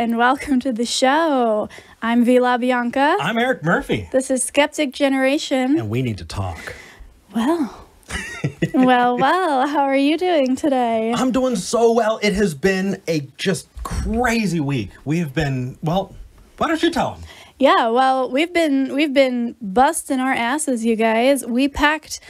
And welcome to the show. I'm Vi La Bianca. I'm Eric Murphy, This is Skeptic Generation. and we need to talk. Well, well, well, how are you doing today? I'm doing so well. It has been a just crazy week. We have been, well, why don't you tell them? Yeah, well, we've been we've been busting our asses, you guys. We packed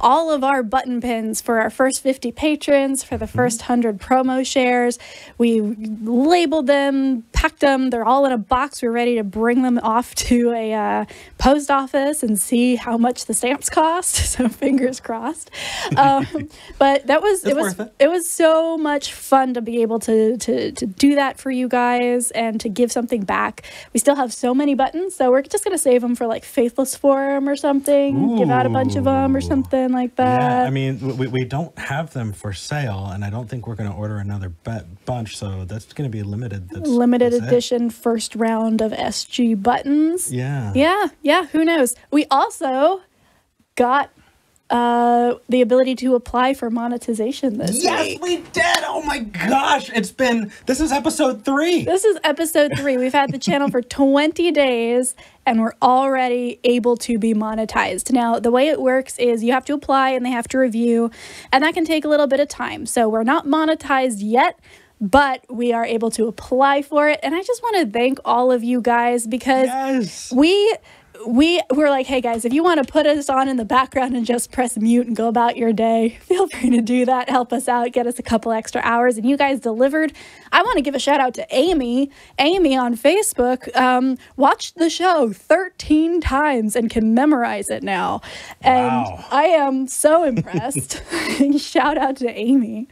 all of our button pins for our first 50 patrons for the mm-hmm. first 100 promo shares. We labeled them, packed them. They're all in a box. We're ready to bring them off to a uh, post office and see how much the stamps cost. So fingers crossed. Um, but that was it was it. it was so much fun to be able to, to to do that for you guys and to give something back. We still have so many buttons, so we're just gonna save them for like Faithless Forum or something. Give out a bunch of them or something like that. yeah, I mean, we, we don't have them for sale, and I don't think we're going to order another bunch, so that's going to be limited. That's, Limited it. edition first round of SG buttons. Yeah. Yeah, yeah, who knows? We also got uh the ability to apply for monetization this Yes, week. we did. Oh my gosh. It's been, this is episode three. This is episode three. We've had the channel for 20 days and we're already able to be monetized. Now, the way it works is you have to apply and they have to review, and that can take a little bit of time. So we're not monetized yet. But we are able to apply for it. And I just want to thank all of you guys because Yes. we we were like, hey guys, if you want to put us on in the background and just press mute and go about your day, feel free to do that. Help us out, get us a couple extra hours. And you guys delivered. I want to give a shout out to Amy. Amy on Facebook um, watched the show 13 times and can memorize it now. And Wow. I am so impressed. shout out to Amy.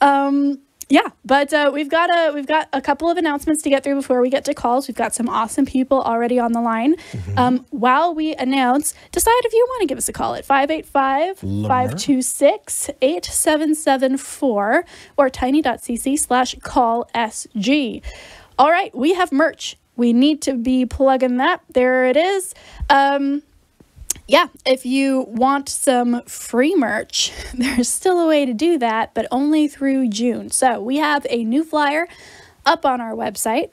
Um, yeah, but uh, we've got a we've got a couple of announcements to get through before we get to calls. We've got some awesome people already on the line. Um, while we announce, decide if you want to give us a call at 585-526-8774 or tiny.cc slash call SG. All right, we have merch. We need to be plugging that. There it is. Um, yeah, if you want some free merch, there's still a way to do that, but only through June. So we have a new flyer up on our website.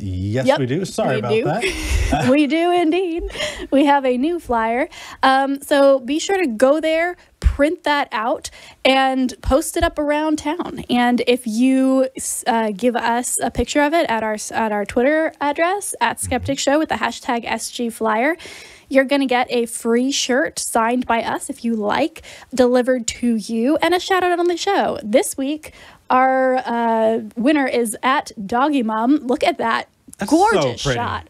Yes, Yep, we do. Sorry we about do. that. we do indeed. We have a new flyer. Um, so be sure to go there, print that out, and post it up around town. And if you uh, give us a picture of it at our at our Twitter address at Skeptic Show with the hashtag SG Flyer. You're going to get a free shirt signed by us if you like, delivered to you, and a shout out on the show. This week, our uh, winner is at Doggy Mom. Look at that That's gorgeous pretty. shot.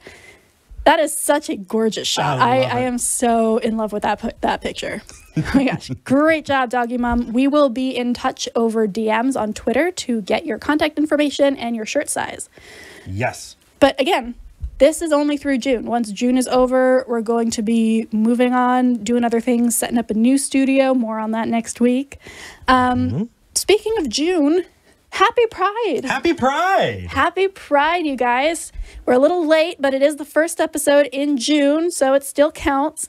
That is such a gorgeous shot. I I, I, am so in love with that that picture. Oh my gosh, great job, doggy mom. We will be in touch over DMs on Twitter to get your contact information and your shirt size. Yes. But again, this is only through June. Once June is over, we're going to be moving on, doing other things, setting up a new studio. More on that next week. Um, Speaking of June, happy Pride. Happy Pride. Happy Pride, you guys. We're a little late, but it is the first episode in June, so it still counts.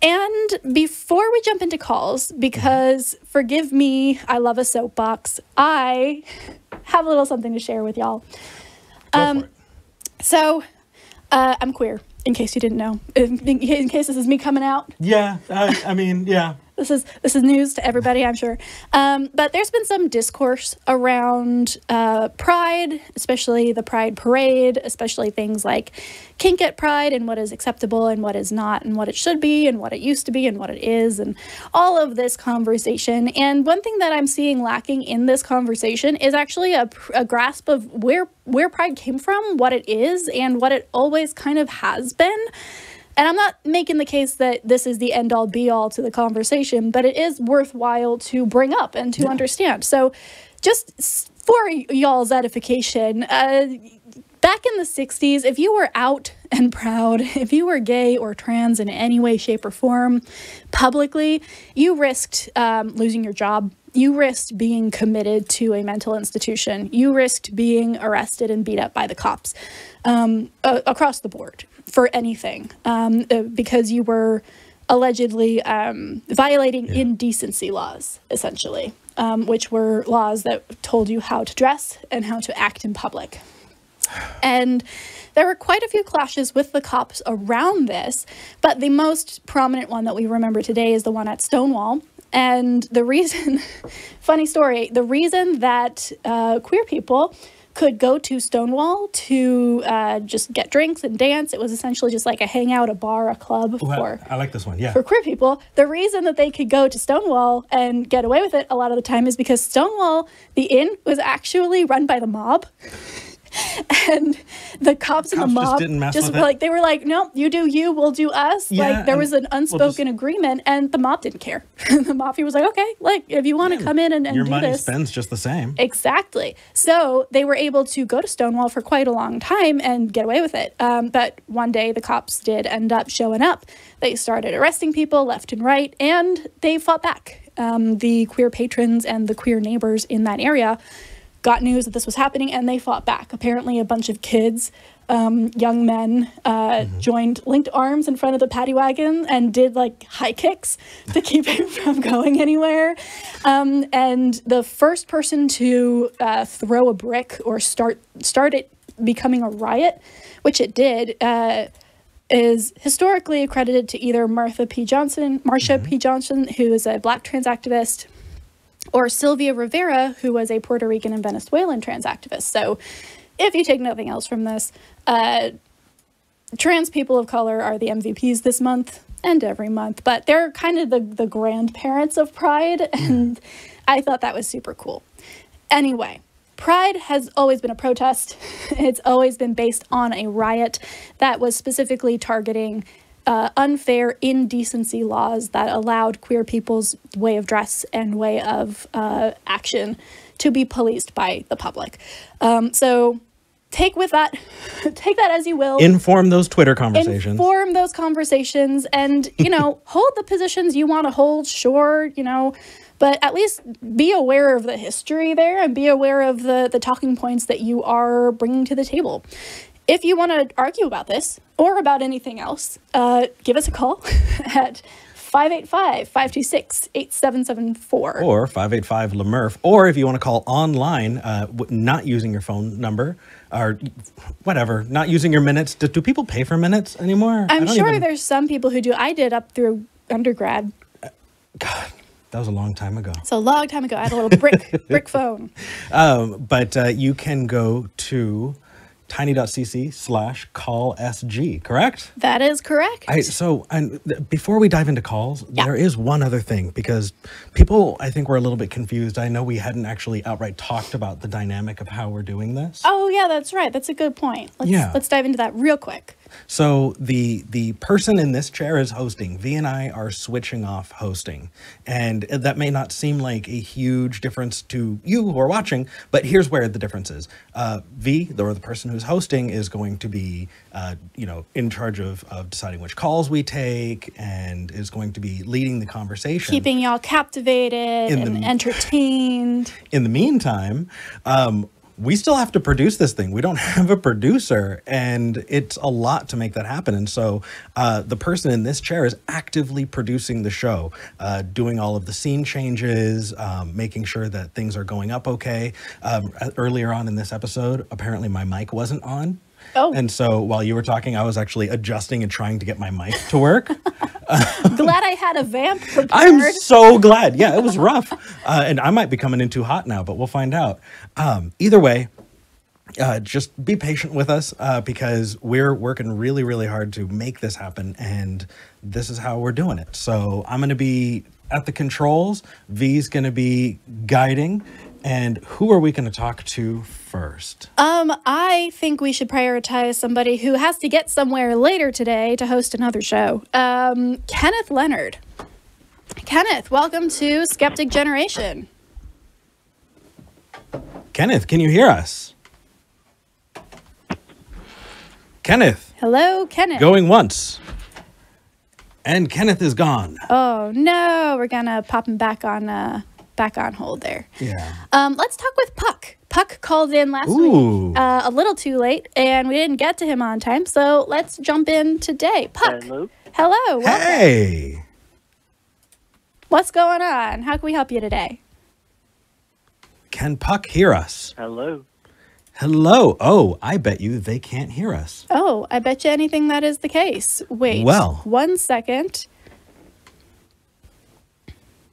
And before we jump into calls, because forgive me, I love a soapbox, I have a little something to share with y'all. Um. So, uh, I'm queer, in case you didn't know. In, in case this is me coming out. Yeah. I, I mean, yeah. This is this is news to everybody, I'm sure. Um, but there's been some discourse around uh, Pride, especially the Pride Parade, especially things like kink at Pride and what is acceptable and what is not, and what it should be and what it used to be and what it is, and all of this conversation. And one thing that I'm seeing lacking in this conversation is actually a, a grasp of where where Pride came from, what it is, and what it always kind of has been. And I'm not making the case that this is the end all be all to the conversation, but it is worthwhile to bring up and to understand. So, just for y'all's edification, uh, back in the 60s, if you were out and proud, if you were gay or trans in any way, shape, or form publicly, you risked um, losing your job. You risked being committed to a mental institution. You risked being arrested and beat up by the cops um, a- across the board for anything um, uh, because you were allegedly um, violating indecency laws, essentially. um, which were laws that told you how to dress and how to act in public. And there were quite a few clashes with the cops around this, but the most prominent one that we remember today is the one at Stonewall. And the reason, funny story, the reason that uh, queer people could go to Stonewall to uh, just get drinks and dance. It was essentially just like a hangout, a bar, a club Well, for I like this one. Yeah. for queer people. The reason that they could go to Stonewall and get away with it a lot of the time is because Stonewall, the inn, was actually run by the mob. and the cops and the Cops just mob didn't mess just with were it? like they were like, no, you do you, we'll do us. Yeah, like there was an we'll unspoken just- agreement, and the mob didn't care. the mafia was like, okay, like if you want to come in and, and Your do money this, spends just the same. Exactly. So they were able to go to Stonewall for quite a long time and get away with it. Um, but one day the cops did end up showing up. They started arresting people left and right, and they fought back. Um, the queer patrons and the queer neighbors in that area got news that this was happening and they fought back. Apparently, a bunch of kids, um, young men, uh, joined, linked arms in front of the paddy wagon and did like high kicks to keep it from going anywhere. Um, and the first person to uh, throw a brick or start start it becoming a riot, which it did. Uh, is historically accredited to either Martha P. Johnson, Marsha P. Johnson, who is a black trans activist, or Sylvia Rivera, who was a Puerto Rican and Venezuelan trans activist. So, if you take nothing else from this, uh, trans people of color are the MVPs this month and every month, but they're kind of the, the grandparents of Pride, and I thought that was super cool. Anyway, Pride has always been a protest. It's always been based on a riot that was specifically targeting uh, unfair indecency laws that allowed queer people's way of dress and way of uh, action to be policed by the public. Um, so take with that, take that as you will Inform those Twitter conversations. inform those conversations and you know hold the positions you want to hold sure you know but at least be aware of the history there and be aware of the the talking points that you are bringing to the table if you want to argue about this or about anything else uh, give us a call at 585-526-8774 or 585 Lemurf, or if you want to call online, uh, not using your phone number or whatever, not using your minutes. Do, do people pay for minutes anymore? I'm sure even- there's some people who do i did up through undergrad God, that was a long time ago. so a long time ago i had a little brick brick phone Um, but uh, you can go to tiny.cc slash call SG, correct? that is correct I, so, and th- before we dive into calls, Yeah. there is one other thing because people, I think, were a little bit confused. I know we hadn't actually outright talked about the dynamic of how we're doing this. Oh yeah, that's right. That's a good point. Let's Yeah. let's dive into that real quick. So the the person in this chair is hosting. V and I are switching off hosting, and that may not seem like a huge difference to you who are watching, but here's where the difference is. Uh, v, the, or the person who's hosting, is going to be, uh, you know, in charge of, of deciding which calls we take, and is going to be leading the conversation. Keeping y'all captivated and entertained. in the meantime, um, we still have to produce this thing. We don't have a producer, and it's a lot to make that happen. And so, uh, the person in this chair is actively producing the show, uh, doing all of the scene changes, um, making sure that things are going up okay. Um, earlier on in this episode, apparently my mic wasn't on. Oh. And so while you were talking, I was actually adjusting and trying to get my mic to work. Glad I had a vamp prepared. I'm so glad. Yeah, it was rough. Uh, and I might be coming in too hot now, but we'll find out. Um, either way, uh, just be patient with us uh, because we're working really, really hard to make this happen. And this is how we're doing it. So I'm going to be at the controls, V's going to be guiding. And who are we going to talk to first? Um, I think we should prioritize somebody who has to get somewhere later today to host another show. Um, Kenneth Leonard. Kenneth, welcome to Skeptic Generation. Kenneth, can you hear us? Kenneth, Hello, Kenneth. going once. And Kenneth is gone. Oh no, we're gonna pop him back on uh back on hold there. Yeah. Um, let's talk with Puck. Puck called in last Ooh. week, uh, a little too late, and we didn't get to him on time. So let's jump in today. Puck, Hello. hello. welcome. Hey. What's going on? How can we help you today? Can Puck hear us? Hello. Hello. Oh, I bet you they can't hear us. Oh, I bet you anything that is the case. Wait. Well. One second.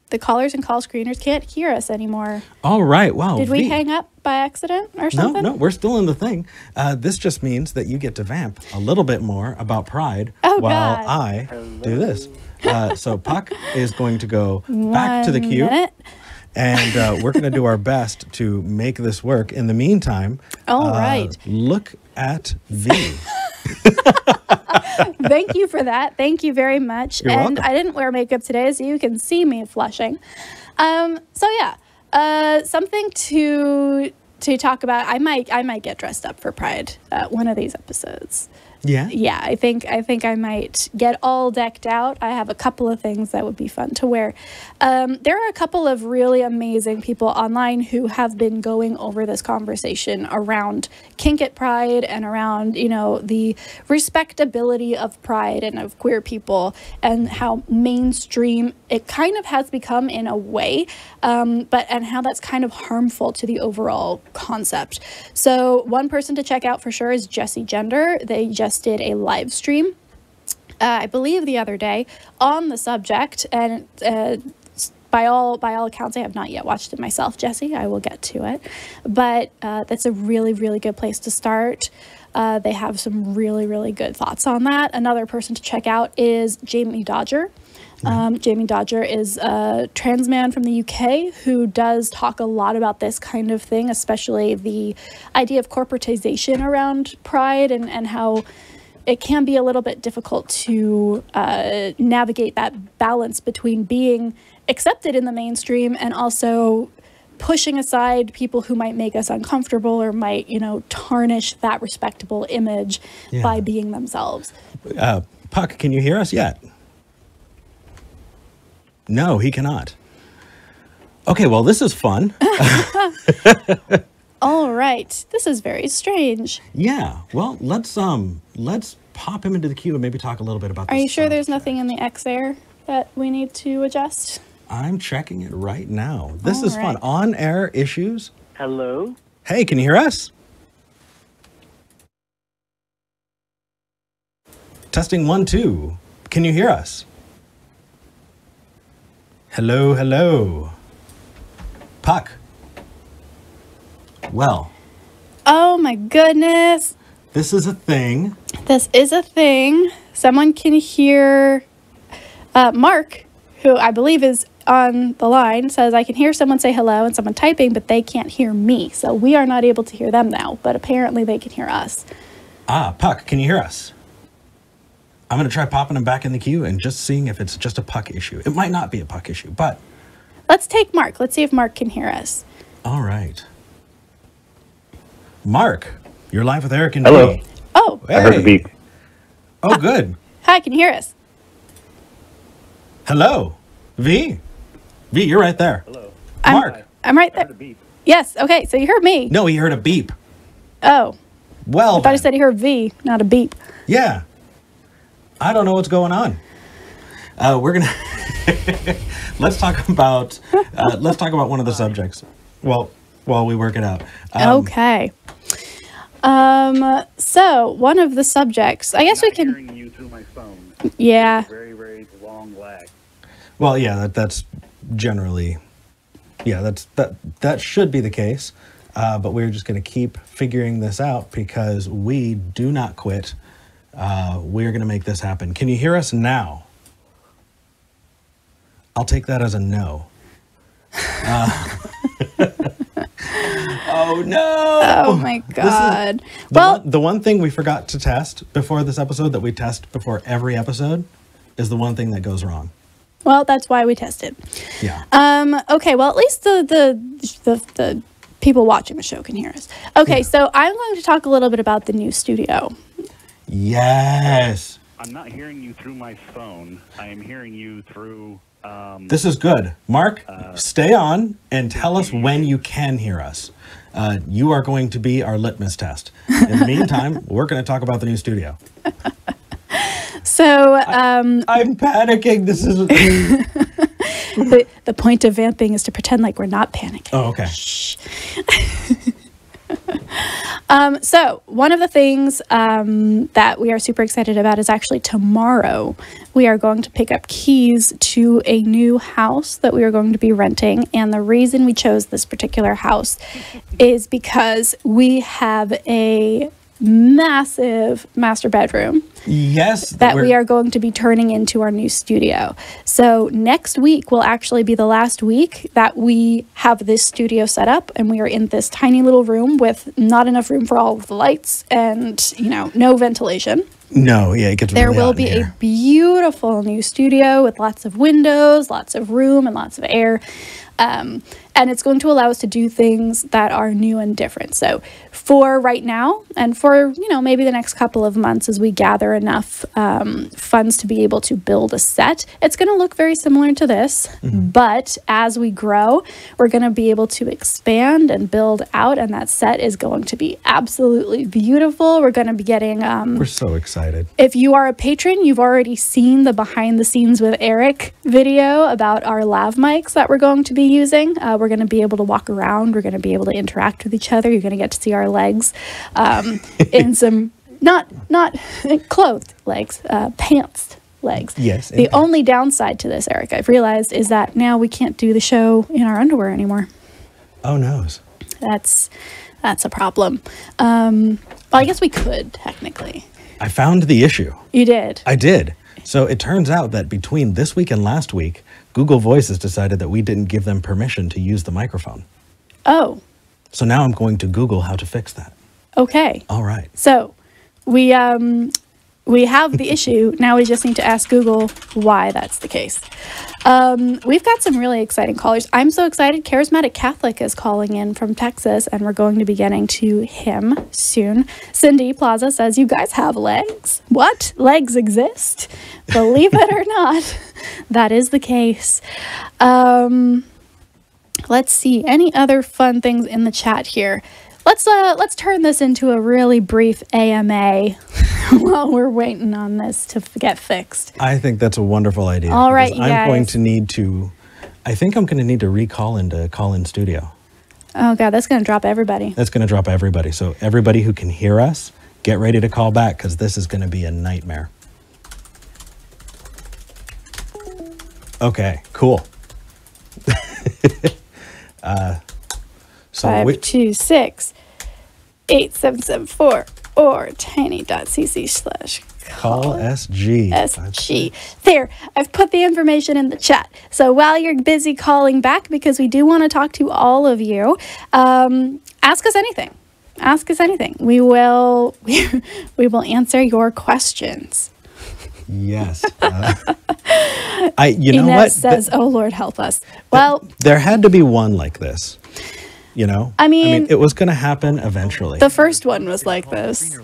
The callers and call screeners can't hear us anymore. All right. Wow. Did we V. hang up by accident or something? no, no, we're still in the thing. Uh, this just means that you get to vamp a little bit more about pride Oh, while God. I do this. Uh, so Puck is going to go back to the queue, minute. and uh, we're going to do our best to make this work. In the meantime, All uh, right. look at V. Thank you for that. Thank you very much. You're and welcome. I didn't wear makeup today, so you can see me flushing. Um, so yeah, uh, something to to talk about. I might I might get dressed up for Pride uh, one of these episodes. Yeah. Yeah, I think I think I might get all decked out. I have a couple of things that would be fun to wear. Um, there are a couple of really amazing people online who have been going over this conversation around kink at Pride and around you know the respectability of Pride and of queer people and how mainstream it kind of has become in a way, um, but and how that's kind of harmful to the overall concept. So one person to check out for sure is Jessie Gender. They just did a live stream uh, I believe the other day on the subject, and uh, by all by all accounts, I have not yet watched it myself, Jessie. I will get to it, but uh, that's a really really good place to start. Uh, they have some really really good thoughts on that. Another person to check out is Jammidodger. Um, Jammidodger is a trans man from the UK who does talk a lot about this kind of thing, especially the idea of corporatization around pride and, and how it can be a little bit difficult to uh, navigate that balance between being accepted in the mainstream and also pushing aside people who might make us uncomfortable or might you know tarnish that respectable image Yeah. by being themselves Uh, Puck, can you hear us yet? No, he cannot. Okay, well, this is fun. all right this is very strange yeah. Well, let's um, let's pop him into the queue and maybe talk a little bit about. are this you sure there's subject. nothing in the x there that we need to adjust I'm checking it right now. This All is fun. On air issues. Hello. Hey, can you hear us? Testing one, two. Can you hear us? Hello, hello. Puck. Well, oh my goodness this is a thing. This is a thing. Someone can hear uh, Mark, who I believe is on the line, says, I can hear someone say hello and someone typing, but they can't hear me. So we are not able to hear them now, but apparently they can hear us. Ah, Puck, can you hear us? I'm going to try popping him back in the queue and just seeing if it's just a Puck issue. It might not be a Puck issue, but Let's take Mark. Let's see if Mark can hear us. all right. Mark, you're live with Eric and Hello. me. Oh, I heard the beep. Oh, good. hi, can you hear us? Hello, V. V, you're right there. Hello. I'm, Mark. I'm right I heard there. a beep. Yes, okay, so you heard me. No, he heard a beep. Oh, Well, I thought he said he heard V, not a beep. yeah. I don't know what's going on. Uh, we're gonna let's talk about uh, let's talk about one of the subjects. Well, while we work it out. Um, okay. Um, so one of the subjects, I guess we Not can, hearing you through my phone. yeah. Very, very long lag. Well, yeah, that, that's generally, yeah, that's that that should be the case. Uh, but we're just going to keep figuring this out because we do not quit. Uh, we're going to make this happen. Can you hear us now? I'll take that as a no. Uh, oh no! Oh my god. The, well, one, the one thing we forgot to test before this episode that we test before every episode is the one thing that goes wrong. well, that's why we tested. Yeah. Um, okay, well, at least the the the, the people watching the show can hear us. Okay, so I'm going to talk a little bit about the new studio. Yes. I'm not hearing you through my phone. I am hearing you through. Um, This is good. Mark, stay on and tell us when you can hear us. Uh, you are going to be our litmus test. In the meantime, we're going to talk about the new studio. So, um, I'm panicking. This is the, the point of vamping is to pretend like we're not panicking. Oh, okay. Um, so, one of the things um, that we are super excited about is actually tomorrow we are going to pick up keys to a new house that we are going to be renting. And the reason we chose this particular house is because we have a massive master bedroom Yes. that we we're- going to be turning into our new studio. So next week will actually be the last week that we have this studio set up and we are in this tiny little room with not enough room for all of the lights and, you know, no ventilation. No, yeah, it gets There really will be a beautiful new studio with lots of windows, lots of room, and lots of air. Um, and it's going to allow us to do things that are new and different. So, for right now, and for you know maybe the next couple of months, as we gather enough um, funds to be able to build a set, it's going to look very similar to this. But as we grow, we're going to be able to expand and build out, and that set is going to be absolutely beautiful. We're going to be getting um, We're so excited. if you are a patron, you've already seen the behind the scenes with Eric video about our lav mics that we're going to be using. Uh, we're going to be able to walk around. We're going to be able to interact with each other. You're going to get to see our legs um, in some not not clothed legs, uh, pants legs. Yes, The only downside to this, Eric, I've realized, is that now we can't do the show in our underwear anymore. Oh noes. That's that's a problem. Um, well, I guess we could technically. I found the issue. You did. I did. So it turns out that between this week and last week, Google Voices decided that we didn't give them permission to use the microphone. Oh, So now I'm going to Google how to fix that. okay. All right. So we um we have the issue. Now we just need to ask Google why that's the case. Um, we've got some really exciting callers. I'm so excited. Charismatic Catholic is calling in from Texas, and we're going to be getting to him soon. Cindy Plaza says, You guys have legs? What? Legs exist? Believe it or not, that is the case. Um, let's see any other fun things in the chat here let's uh let's turn this into a really brief ama while we're waiting on this to get fixed I think that's a wonderful idea. All right, I'm going to need to. I think I'm going to need to recall into call in studio. oh god that's gonna drop everybody That's going to drop everybody. So everybody who can hear us, get ready to call back because this is going to be a nightmare. Okay, cool. uh, so Five we, two six eight seven seven four or tiny.cc slash call SG. SG. There, I've put the information in the chat. So while you're busy calling back, because we do want to talk to all of you, um, ask us anything. Ask us anything. We will we will answer your questions. Yes. Uh, I. You know Inez what? Says, "Oh Lord, help us." Well, there had to be one like this. You know. I mean- it was going to happen eventually. the first one was like this.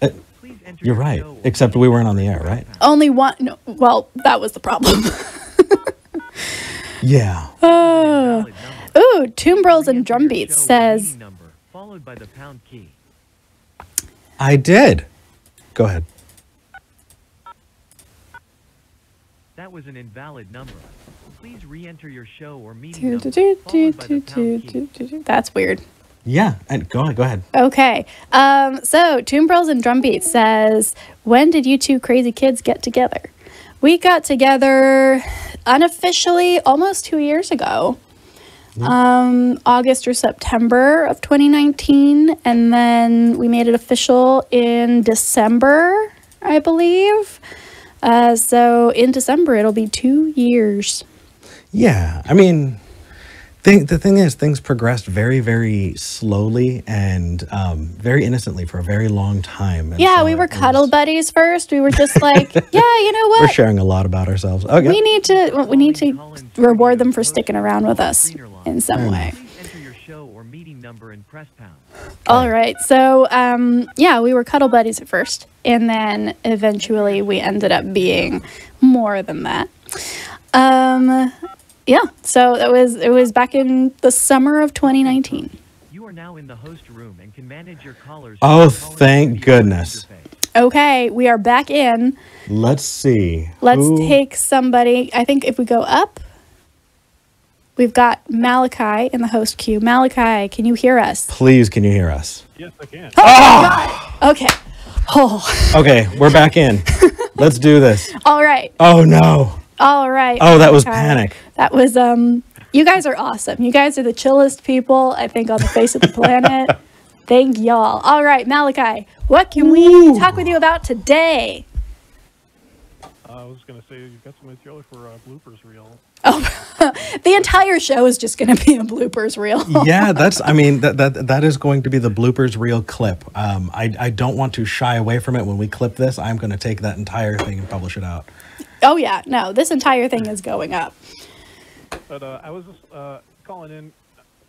Uh, You're right. Except we weren't on the air, right? Only one. No, well, that was the problem. Yeah. Oh, Ooh, Tomb Bros and Drum Beats says, followed by the pound key. I did. Go ahead. That was an invalid number. Please re-enter your show or meeting do, do, do. That's weird. Yeah. And go ahead. Go ahead. Okay. Um, so Tomb Bros and Drum Beat says, when did you two crazy kids get together? We got together unofficially almost two years ago. Um, August or September of 2019. And then we made it official in December, I believe. Uh, so in December, it'll be two years. Yeah. I mean, thing, the thing is, things progressed very, very slowly and um, very innocently for a very long time. And Yeah, so we were it cuddle was- buddies first. We were just like, yeah, you know what? We're sharing a lot about ourselves. Okay. we need to we need to reward them for sticking around with us in some way. Enter your show or meeting number and press pound. All right. So, um, yeah, we were cuddle buddies at first, and then eventually we ended up being more than that. Um, yeah. So that was it was back in the summer of 2019. You are now in the host room and can manage your callers. Oh, through the call-in thank goodness. Okay, we are back in. Let's see. Let's Who- take somebody. I think if we go up, we've got Malachi in the host queue. Malachi, can you hear us? Please, can you hear us? Yes, I can. oh ah! Okay. Oh, Okay, we're back in. Let's do this. all right. Oh no. All right. Oh, that was panic. That was um you guys are awesome. You guys are the chillest people I think on the face of the planet. Thank y'all. All right, Malachi, what can we talk with you about today? Uh, I was going to say you've got some material for a bloopers reel. The entire show is just going to be a bloopers reel. yeah, that's. I mean, that that that is going to be the bloopers reel clip. Um, I I don't want to shy away from it when we clip this. I'm going to take that entire thing and publish it out. Oh yeah, no, this entire thing is going up. But uh, I was just uh, calling in,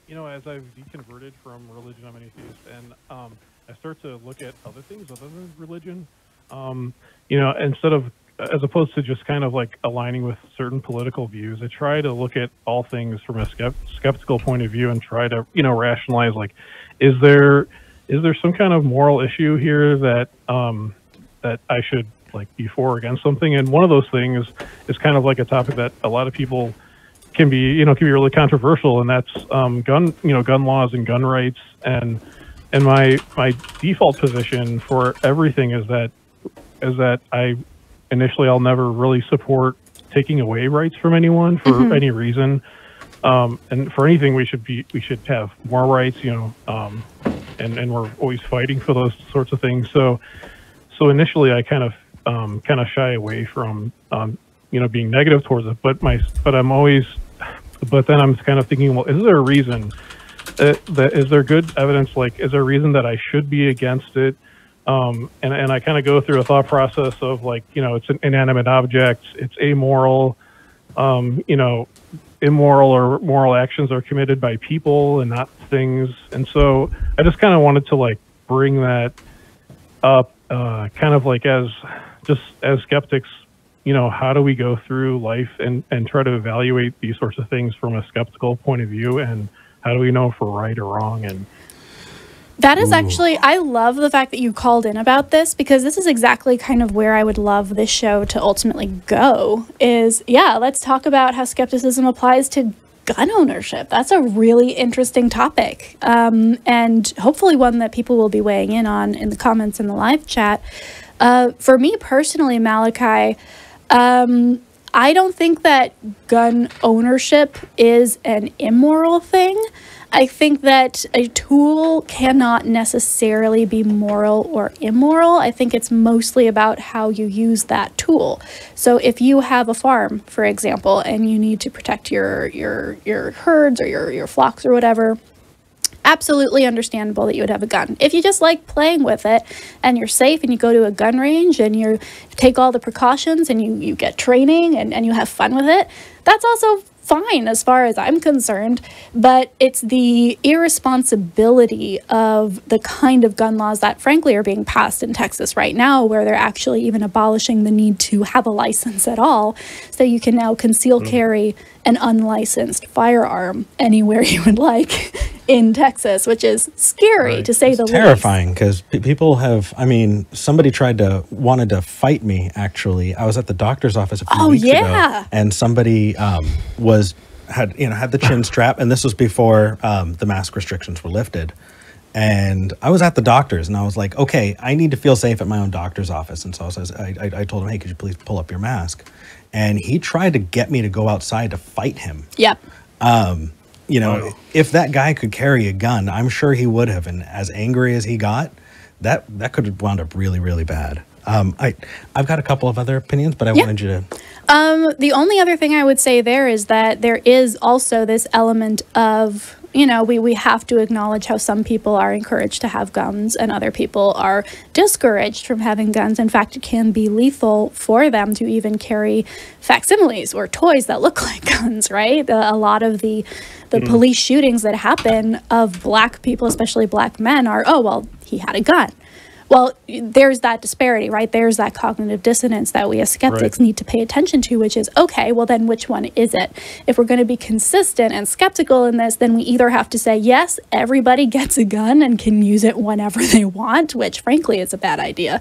you know, as I've deconverted from religion, I'm an atheist, and um, I start to look at other things other than religion. Um, you know, instead of as opposed to just kind of like aligning with certain political views, I try to look at all things from a skeptical point of view and try to, you know, rationalize like, is there is there some kind of moral issue here that um, that I should like be for or against something? And one of those things is kind of like a topic that a lot of people can be you know can be really controversial and that's um, gun you know gun laws and gun rights and and my my default position for everything is that is that I initially I'll never really support taking away rights from anyone for any reason. Um, and for anything we should be we should have more rights you know um, and and we're always fighting for those sorts of things. So so initially I kind of um, kind of shy away from um, you know being negative towards it. But my but I'm always but then I'm kind of thinking well is there a reason that, that is there good evidence? Like is there a reason that I should be against it um, and, and I kind of go through a thought process of like you know it's an inanimate object it's amoral um, you know immoral or moral actions are committed by people and not things. And so I just kind of wanted to like bring that up uh, kind of like as just as skeptics you know how do we go through life and and try to evaluate these sorts of things from a skeptical point of view and how do we know if we're right or wrong? And That is actually, I love the fact that you called in about this because this is exactly kind of where I would love this show to ultimately go. Is yeah, let's talk about how skepticism applies to gun ownership. That's a really interesting topic, um, and hopefully one that people will be weighing in on in the comments in the live chat. Uh, for me personally, Malachi, um, I don't think that gun ownership is an immoral thing. I think that a tool cannot necessarily be moral or immoral. I think it's mostly about how you use that tool. So if you have a farm, for example, and you need to protect your your your herds or your your flocks or whatever, absolutely understandable that you would have a gun. If you just like playing with it and you're safe and you go to a gun range and you take all the precautions and you, you get training and, and you have fun with it, that's also fine as far as I'm concerned. But it's the irresponsibility of the kind of gun laws that frankly are being passed in Texas right now, where they're actually even abolishing the need to have a license at all. So you can now conceal mm. carry an unlicensed firearm anywhere you would like in Texas, which is scary to say It's the least. terrifying because pe- people have. I mean, somebody tried to wanted to fight me. Actually, I was at the doctor's office a few Oh, weeks yeah. ago, and somebody um, was had you know had the chin strap, and this was before um, the mask restrictions were lifted. And I was at the doctor's, and I was like, okay, I need to feel safe at my own doctor's office. And so I, was, I, I, I told him, hey, could you please pull up your mask? And he tried to get me to go outside to fight him Yep. Um, you know, if that guy could carry a gun, I'm sure he would have. And as angry as he got, that that could have wound up really, really bad. Um, I I've got a couple of other opinions, but I Yeah. wanted you to. Um, the only other thing I would say there is that there is also this element of, you know, we, we have to acknowledge how some people are encouraged to have guns and other people are discouraged from having guns. In fact, it can be lethal for them to even carry facsimiles or toys that look like guns, right? The, a lot of the the mm-hmm. police shootings that happen of black people, especially black men, are, oh, well, he had a gun. Well, there's that disparity, right? There's that cognitive dissonance that we as skeptics Right. need to pay attention to, which is okay, well, then which one is it? If we're going to be consistent and skeptical in this, then we either have to say, yes, everybody gets a gun and can use it whenever they want, which frankly is a bad idea,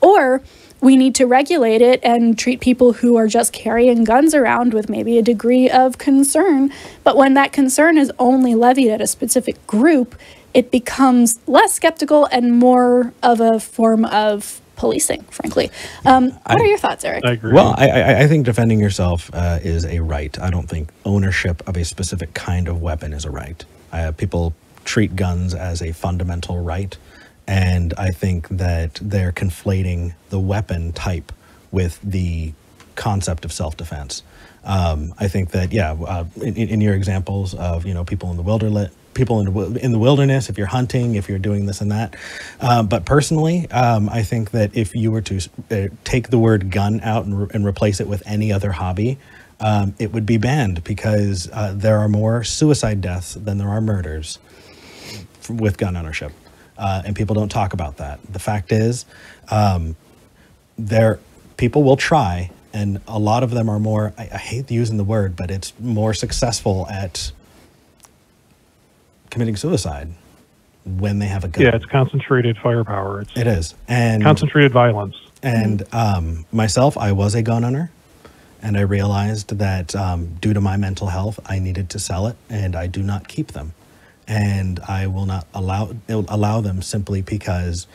or we need to regulate it and treat people who are just carrying guns around with maybe a degree of concern. But when that concern is only levied at a specific group, it becomes less skeptical and more of a form of policing, frankly. Um, what are your thoughts, Eric? I agree. Well, I, I, I think defending yourself uh, is a right. I don't think ownership of a specific kind of weapon is a right. Uh, people treat guns as a fundamental right, and I think that they're conflating the weapon type with the concept of self-defense. Um, I think that yeah, uh, in, in your examples of you know people in the wilderness, people in the, in the wilderness, if you're hunting, if you're doing this and that. Um, but personally, um, I think that if you were to uh, take the word gun out and, re- and replace it with any other hobby, um, it would be banned because uh, there are more suicide deaths than there are murders with gun ownership. Uh, and people don't talk about that. The fact is, um, there people will try, and a lot of them are more. I, I hate using the word, but it's more successful at committing suicide when they have a gun. yeah, it's concentrated firepower. It's it is, and concentrated violence. and um, myself, I was a gun owner, and I realized that um, due to my mental health, I needed to sell it, and I do not keep them, and I will not allow allow them simply because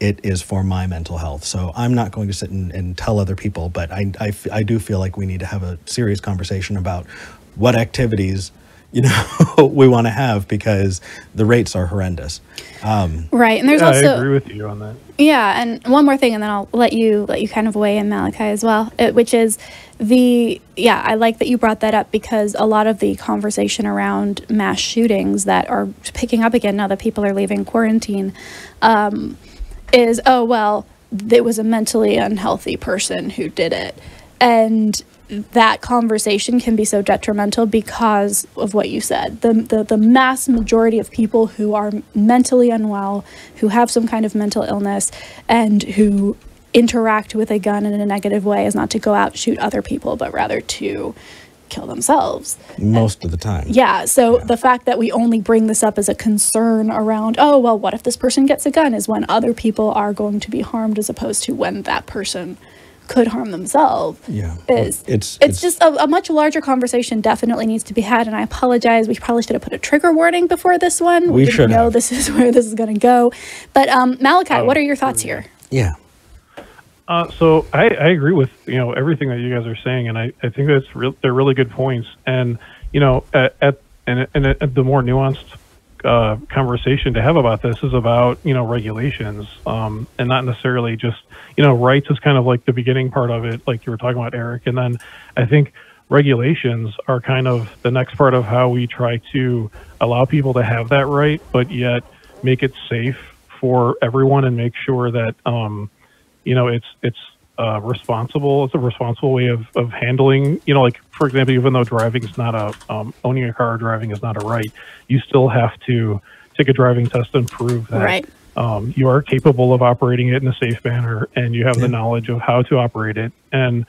it is for my mental health. So I'm not going to sit and, and tell other people, but I I do feel like we need to have a serious conversation about what activities you know we want to have because the rates are horrendous. Um, right, and there's Yeah, I agree with you on that. Yeah, and one more thing, and then I'll let you let you kind of weigh in Malachi as well, uh, which is the yeah. I like that you brought that up because a lot of the conversation around mass shootings that are picking up again now that people are leaving quarantine um, is oh well, it was a mentally unhealthy person who did it, and that conversation can be so detrimental because of what you said. The, the the mass majority of people who are mentally unwell, who have some kind of mental illness, and who interact with a gun in a negative way is not to go out and shoot other people, but rather to kill themselves. most of the time. Yeah, so the fact that we only bring this up as a concern around, oh, well, what if this person gets a gun is when other people are going to be harmed as opposed to when that person could harm themselves. Yeah. Is It's- it's it's- just a, a much larger conversation definitely needs to be had and I apologize. We probably should have put a trigger warning before this one. We didn't should know have. this is where this is going to go. But um Malachi, Oh, what are your thoughts here? Yeah. Uh, so I, I agree with you know everything that you guys are saying, and I, I think that's real. They're really good points, and you know at, at and, and at the more nuanced uh, conversation to have about this is about you know regulations, um, and not necessarily just you know rights is kind of like the beginning part of it, like you were talking about Eric, and then I think regulations are kind of the next part of how we try to allow people to have that right, but yet make it safe for everyone and make sure that um, you know it's it's uh, responsible. It's a responsible way of, of handling you know like for example even though driving is not a um, owning a car driving is not a right you still have to take a driving test and prove that Right. um, you are capable of operating it in a safe manner and you have the knowledge of how to operate it. And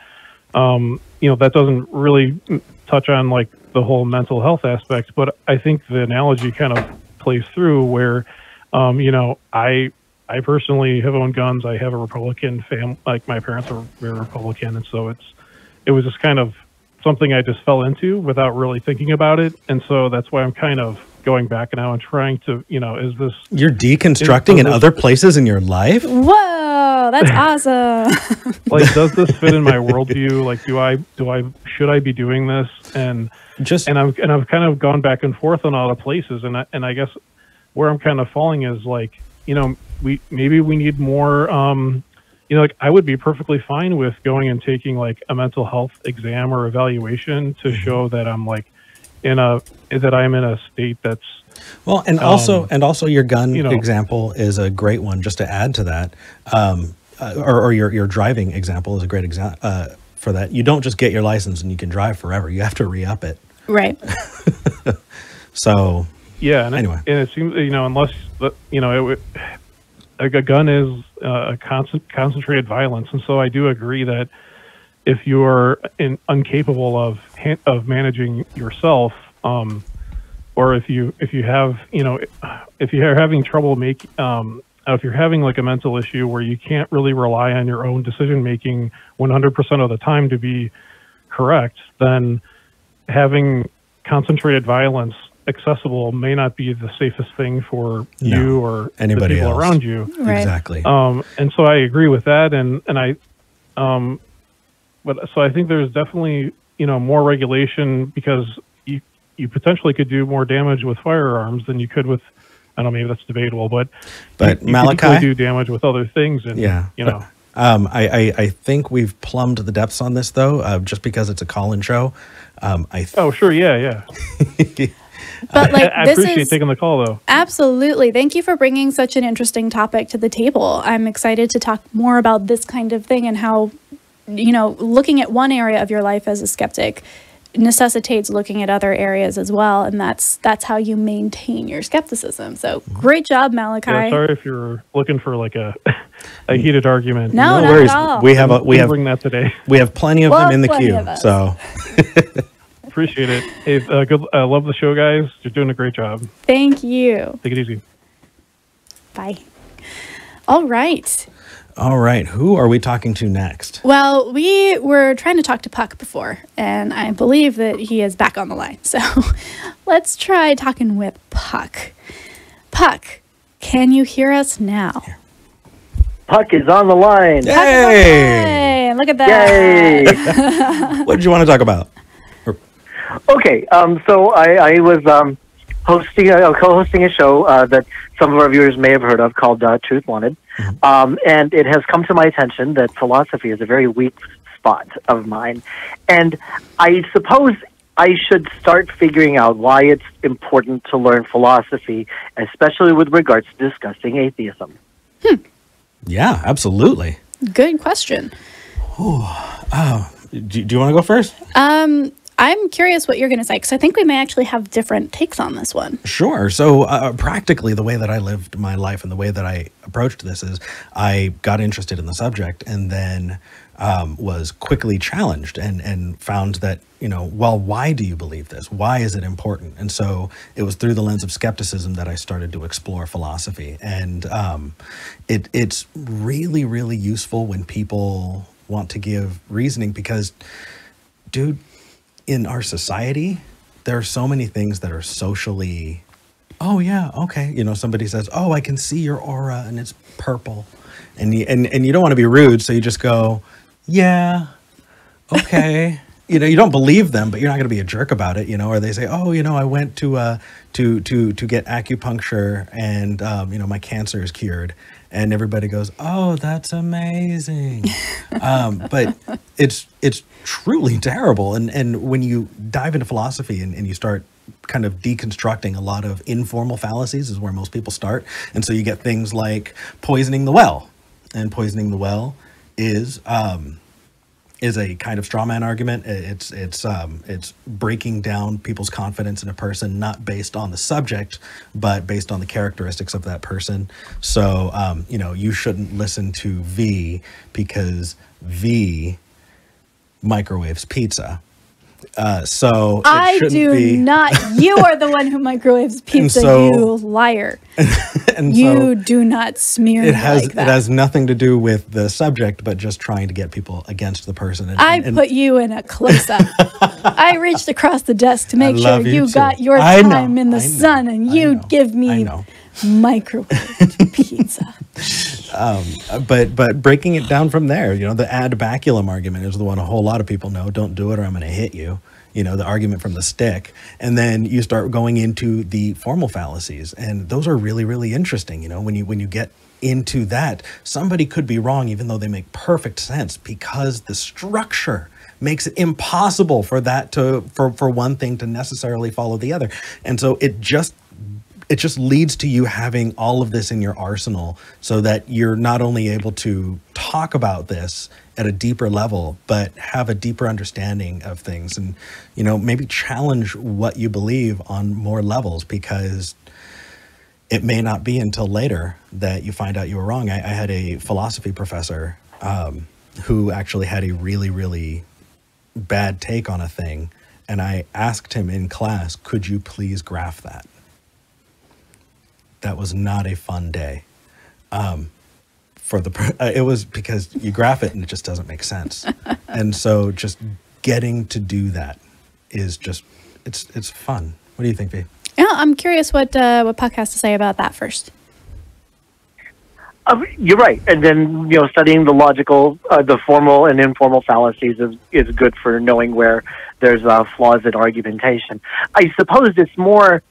um, you know that doesn't really touch on like the whole mental health aspect but i think the analogy kind of plays through where um, you know i i personally have owned guns i have a republican fam like my parents are very republican and so it's it was just kind of something i just fell into without really thinking about it and so that's why i'm kind of going back now and trying to you know is this You're deconstructing in Is- other places in your life? Whoa, that's awesome. like does this fit in my worldview like do i do i should i be doing this and Just and I've and I've kind of gone back and forth on all the places, and I, and I guess where I'm kind of falling is like you know we maybe we need more. Um, you know, like I would be perfectly fine with going and taking like a mental health exam or evaluation to show that I'm like in a that I'm in a state that's Well, and also, Um, and also, your gun you know- example is a great one. Just to add to that, um, uh, or, or your your driving example is a great example uh, for that. You don't just get your license and you can drive forever. You have to re up it. right. So Yeah, and Anyway. it, and it seems you know unless you know it, would- a, gun is uh, a concent, concentrated violence, and so I do agree that if you are in, incapable of of managing yourself, um, or if you if you have you know if you are having trouble make um, if you're having like a mental issue where you can't really rely on your own decision making 100% of the time to be correct, then having concentrated violence accessible may not be the safest thing for No. you or Anybody the people else. around you. Right. Exactly. Um, and so I agree with that, and and I, um, but so I think there's definitely you know more regulation because you you potentially could do more damage with firearms than you could with. I don't know, maybe that's debatable, but But you, you could Malachi? do damage with other things, and Yeah. you know, Um, I, I, I think we've plumbed the depths on this though, uh, just because it's a call-in show. Um, I th- oh sure, yeah, yeah. But like I this appreciate is taking the call though. Absolutely. Thank you for bringing such an interesting topic to the table. I'm excited to talk more about this kind of thing and how, you know, looking at one area of your life as a skeptic necessitates looking at other areas as well and that's that's how you maintain your skepticism. So, great job, Malachi. Yeah, sorry if you're looking for like a a mm. heated argument. No, no not worries. at all. We have a, we have bring that today. we have plenty of Well, them in the queue. So Appreciate it. Hey, uh, good. I love the show, guys. You're doing a great job. Thank you. Take it easy. Bye. All right. all right, who are we talking to next? Well, we were trying to talk to Puck before, and I believe that he is back on the line. So let's try talking with Puck. Puck, can you hear us now? Puck is on the line. Puck is on the Hey, line. Look at that. Yay! what did you want to talk about? Okay, um, so I, I was um, hosting, a, co-hosting a show uh, that some of our viewers may have heard of called uh, Truth Wanted, um, and it has come to my attention that philosophy is a very weak spot of mine, and I suppose I should start figuring out why it's important to learn philosophy, especially with regards to discussing atheism. Yeah, absolutely. Good question. Do, do you want to go first? Um, I'm curious what you're going to say because I think we may actually have different takes on this one. Sure. So, uh, practically, the way that I lived my life and the way that I approached this is I got interested in the subject and then um, was quickly challenged and, and found that, you know, well, why do you believe this? Why is it important? And so it was through the lens of skepticism that I started to explore philosophy. And um, it, it's really, really useful when people want to give reasoning because, dude, in our society, there are so many things that are socially, oh yeah, okay. You know, somebody says, oh, I can see your aura and it's purple, and you and and you don't want to be rude, so you just go, yeah, okay. you know, you don't believe them, but you're not going to be a jerk about it, you know. Or they say, oh, you know, I went to uh to to to get acupuncture, and um, you know, my cancer is cured. And everybody goes, "Oh, that's amazing," um, but it's it's truly terrible. And and when you dive into philosophy and, and you start kind of deconstructing a lot of informal fallacies, is where most people start. And so you get things like poisoning the well, and poisoning the well is um, is a kind of straw man argument. It's it's um, it's breaking down people's confidence in a person not based on the subject, but based on the characteristics of that person. So um, you know you shouldn't listen to V because V microwaves pizza. Uh, so I do be- not. You are the one who microwaves pizza. so- you liar. and You so do not smear it has like it has nothing to do with the subject, but just trying to get people against the person. And, I and- put you in a close up. I reached across the desk to make sure you you got your I know, time in the sun and you give me. I me know. microwaved pizza. Uh, but but breaking it down from there, you know, the ad baculum argument is the one a whole lot of people know. Don't do it, or I'm going to hit you. You know, the argument from the stick, and then you start going into the formal fallacies, and those are really really interesting. You know, when you when you get into that, somebody could be wrong even though they make perfect sense because the structure makes it impossible for that to for for one thing to necessarily follow the other, and so it just it just leads to you having all of this in your arsenal so that you're not only able to talk about this at a deeper level but have a deeper understanding of things and you know maybe challenge what you believe on more levels because it may not be until later that you find out you were wrong. I, I had a philosophy professor um, who actually had a really really bad take on a thing and i asked him in class could you please graph that that was not a fun day. um, for the uh, it was because you graph it and it just doesn't make sense, and so just getting to do that is just it's it's fun. What do you think, V? Yeah, I'm curious what uh, what Puck has to say about that first. Uh, you're right, and then you know studying the logical, uh, the formal and informal fallacies is is good for knowing where there's uh, flaws in argumentation. I suppose it's more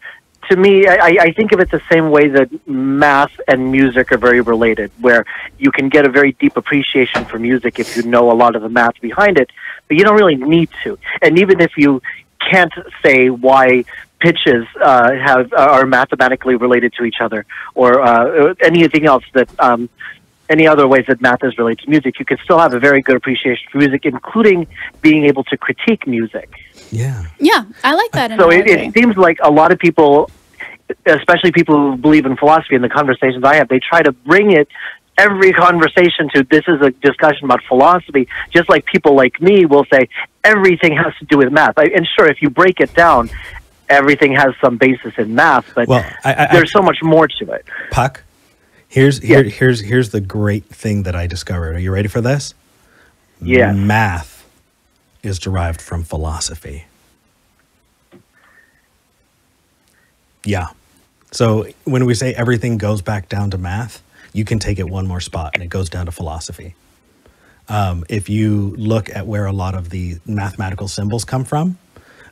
to me. I, I think of it the same way that math and music are very related, where you can get a very deep appreciation for music if you know a lot of the math behind it, but you don't really need to. And even if you can't say why pitches uh, have are mathematically related to each other, or uh, anything else that um, any other ways that math is related to music, you can still have a very good appreciation for music, including being able to critique music. Yeah. Yeah, I like that. So it, it seems like a lot of people, especially people who believe in philosophy, in the conversations I have, they try to bring it. Every conversation to this is a discussion about philosophy, just like people like me will say everything has to do with math. I, and sure, if you break it down, everything has some basis in math, but Well, I- I- there's so much more to it. Puck, here's here, Yeah. here's here's the great thing that I discovered. Are you ready for this? Yeah. Math is derived from philosophy. Yeah. So when we say everything goes back down to math, you can take it one more spot and it goes down to philosophy. Um, if you look at where a lot of the mathematical symbols come from,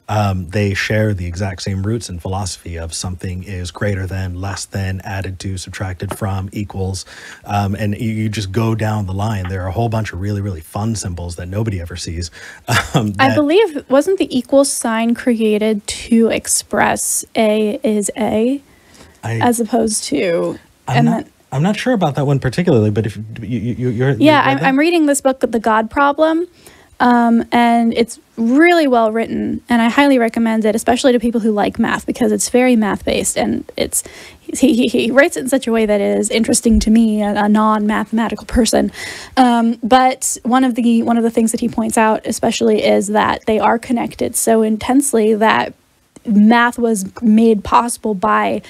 um, they share the exact same roots and philosophy of something is greater than, less than, added to, subtracted from, equals. Um, and you, you just go down the line. There are a whole bunch of really, really fun symbols that nobody ever sees. Um, I believe wasn't the equal sign created to express A is A I, as opposed to I'm, and not, then I'm not sure about that one particularly, but if you, you, you're. yeah I'm. I'm reading this book the god problem um, and it's really well written and i highly recommend it especially to people who like math because it's very math based and it's he, he, he writes it in such a way that is interesting to me a, a non-mathematical person. Um, but one of the one of the things that he points out especially is that they are connected so intensely that math was made possible by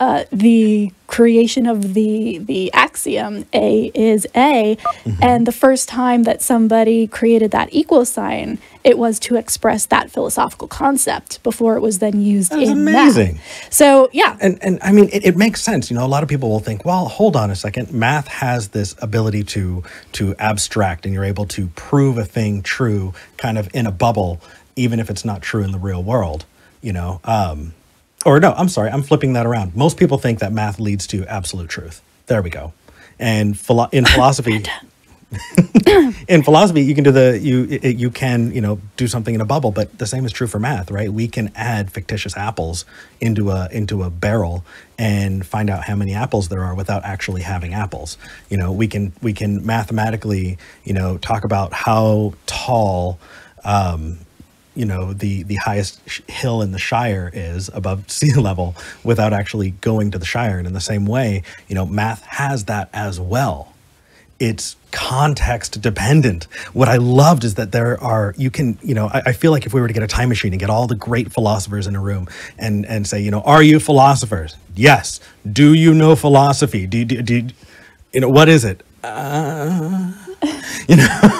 uh, the creation of the the axiom A is A, and the first time that somebody created that equal sign, it was to express that philosophical concept before it was then used in amazing. math. So yeah, and and I mean it, it makes sense. You know, a lot of people will think, well, hold on a second. Math has this ability to to abstract, and you're able to prove a thing true, kind of in a bubble, even if it's not true in the real world. You know, um, or no, I'm sorry, I'm flipping that around. Most people think that math leads to absolute truth. There we go. And philo- in philosophy, in philosophy you can do the you it, you can you know do something in a bubble but the same is true for math right we can add fictitious apples into a into a barrel and find out how many apples there are without actually having apples you know we can we can mathematically you know talk about how tall um, you know the the highest hill in the shire is above sea level without actually going to the shire and in the same way you know math has that as well it's context dependent. What I loved is that there are you can you know I, I feel like if we were to get a time machine and get all the great philosophers in a room and and say you know are you philosophers? Yes. Do you know philosophy? Do do, do you know what is it? Uh, you know?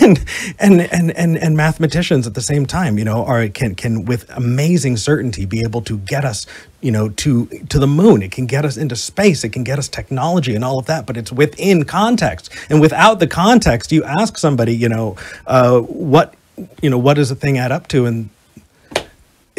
And, and and and and mathematicians at the same time you know are can can with amazing certainty be able to get us you know to to the moon. It can get us into space. It can get us technology and all of that but it's within context. And without the context you ask somebody you know uh, what you know what does a thing add up to and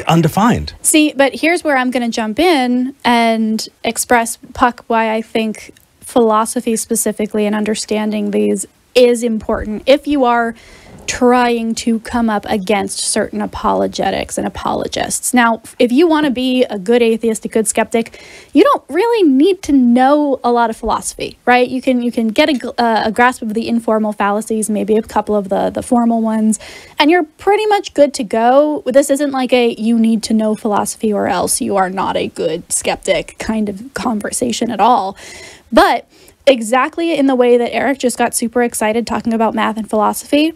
undefined. See, but here's where I'm going to jump in and express Puck why I think philosophy specifically and understanding these is important. If you are trying to come up against certain apologetics and apologists. Now, if you want to be a good atheist, a good skeptic, you don't really need to know a lot of philosophy, right? You can you can get a, uh, a grasp of the informal fallacies, maybe a couple of the the formal ones, and you're pretty much good to go. This isn't like a you need to know philosophy or else you are not a good skeptic kind of conversation at all. But exactly in the way that Eric just got super excited talking about math and philosophy,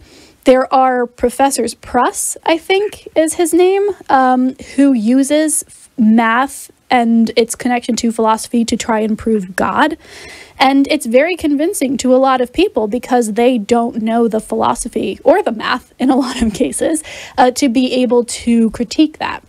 there are professors Pruss, I think is his name, um, who uses math and its connection to philosophy to try and prove God. And it's very convincing to a lot of people because they don't know the philosophy or the math in a lot of cases uh, to be able to critique that.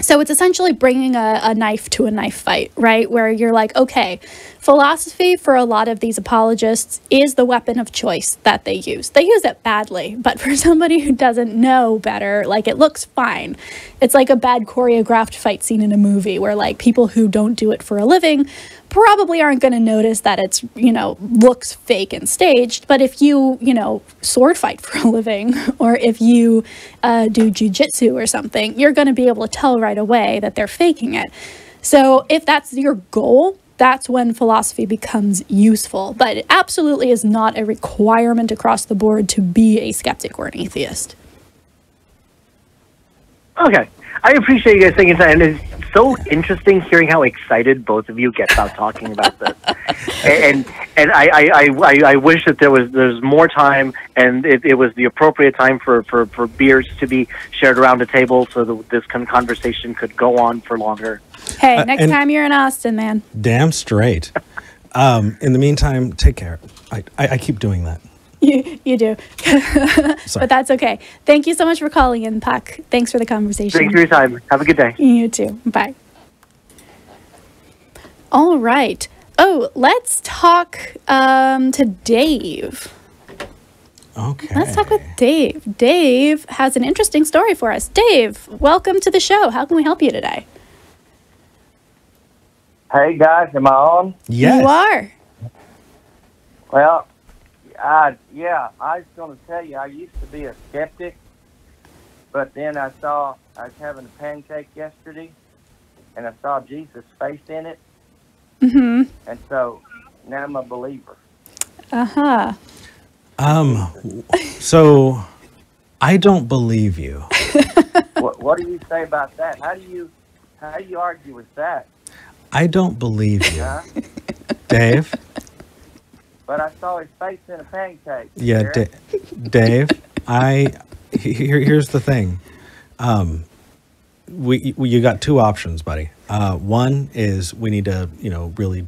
So it's essentially bringing a, a knife to a knife fight, right? Where you're like, okay, philosophy for a lot of these apologists is the weapon of choice that they use. They use it badly, but for somebody who doesn't know better, like it looks fine. It's like a bad choreographed fight scene in a movie where like people who don't do it for a living probably aren't going to notice that it's, you know, looks fake and staged. But if you, you know, sword fight for a living or if you uh, do jujitsu or something, you're going to be able to tell right away that they're faking it. So if that's your goal, that's when philosophy becomes useful. But it absolutely is not a requirement across the board to be a skeptic or an atheist. Okay. I appreciate you guys taking time. And it's so interesting hearing how excited both of you get about talking about this. and and I, I, I, I wish that there was there's more time and it, it was the appropriate time for, for, for beers to be shared around a table so that this con- conversation could go on for longer. Hey, Uh, next time you're in Austin, man. Damn straight. Um, in the meantime, take care. I, I, I keep doing that. You, you do. But that's okay. Thank you so much for calling in, Puck. Thanks for the conversation. Thanks for your time. Have a good day. You too. Bye. All right. Oh, let's talk um, to Dave. Okay. Let's talk with Dave. Dave has an interesting story for us. Dave, welcome to the show. How can we help you today? Hey guys, am I on? Yes. You are. Well, I yeah, I was going to tell you I used to be a skeptic, but then I saw I was having a pancake yesterday, and I saw Jesus' face in it, Mm-hmm. and so now I'm a believer. Uh-huh. Um, so I don't believe you. what, what do you say about that? How do you how do you argue with that? I don't believe you, Dave. But I saw his face in a pancake. Yeah, Derek. Da- Dave. I here, here's the thing. Um, we, we you got two options, buddy. Uh, one is we need to you know really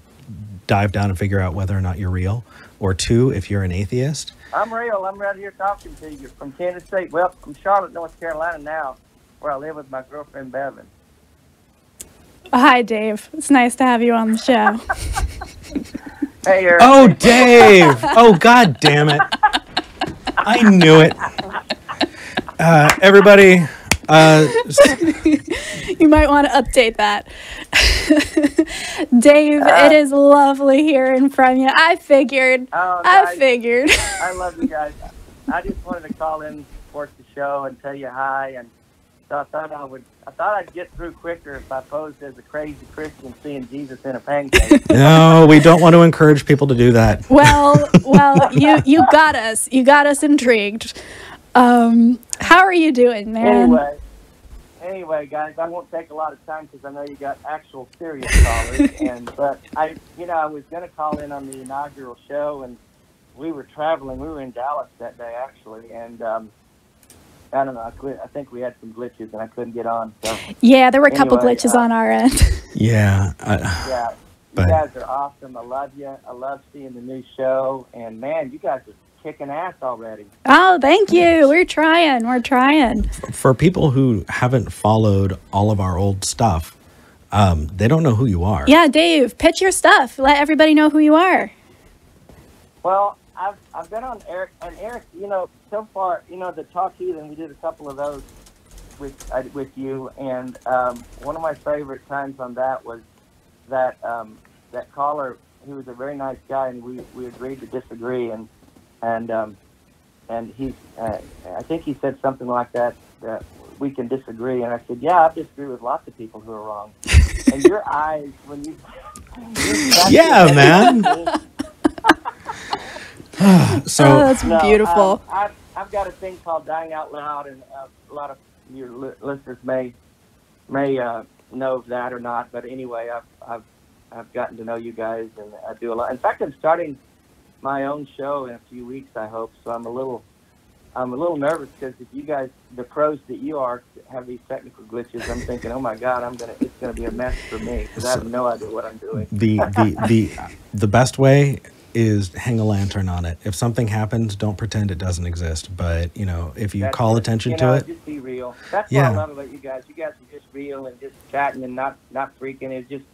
dive down and figure out whether or not you're real, or two, if you're an atheist. I'm real. I'm right here talking to you from Kansas State. Well, from Charlotte, North Carolina now, where I live with my girlfriend Bevan. Hi, Dave. It's nice to have you on the show. Hey, Eric. Oh, Dave! Oh, god damn it! I knew it. Uh, everybody, uh, you might want to update that. Dave, it is lovely hearing from you. I figured. Oh, I figured. I love you guys. I just wanted to call in, support the show, and tell you hi. And so I thought I would. I thought I'd get through quicker if I posed as a crazy Christian seeing Jesus in a pancake. no, we don't want to encourage people to do that. Well, well, you you got us. You got us intrigued. Um, how are you doing, man? anyway, anyway, guys, I won't take a lot of time because I know you got actual serious callers. and but I, you know, I was going to call in on the inaugural show, and we were traveling. We were in Dallas that day actually, and um, I don't know. I, quit, I think we had some glitches, and I couldn't get on. So Yeah, there were a couple glitches uh, on our end. Yeah, I, yeah. You But- guys are awesome. I love you. I love seeing the new show. And man, you guys are kicking ass already. oh, thank you. We're trying. We're trying. for people who haven't followed all of our old stuff, um, they don't know who you are. Yeah, Dave, pitch your stuff. Let everybody know who you are. Well, I've I've been on Eric and Eric. You know, so far, you know, the Talk Heathen. We did a couple of those with uh, with you, and um, one of my favorite times on that was that um, that caller. He was a very nice guy, and we, we agreed to disagree, and and um, and he, uh, I think he said something like that that we can disagree, and I said, yeah, I disagree with lots of people who are wrong. and your eyes when you, you Yeah, man. So oh, that's No, beautiful. um, I've, I've got a thing called Dying Out Loud, and uh, a lot of your li- listeners may may uh, know of that or not. But anyway, I've, I've I've gotten to know you guys, and I do a lot. In fact, I'm starting my own show in a few weeks. I hope so. I'm a little I'm a little nervous because if you guys, the pros that you are, have these technical glitches, I'm thinking, oh my God, I'm gonna, it's gonna be a mess for me because I have no idea what I'm doing. the the the the best way is hang a lantern on it. If something happens, don't pretend it doesn't exist. But you know, if you That's call it. attention you to know, it, Just be real. That's Yeah. what I love about you guys. You guys are just real and just chatting and not not freaking. It's just,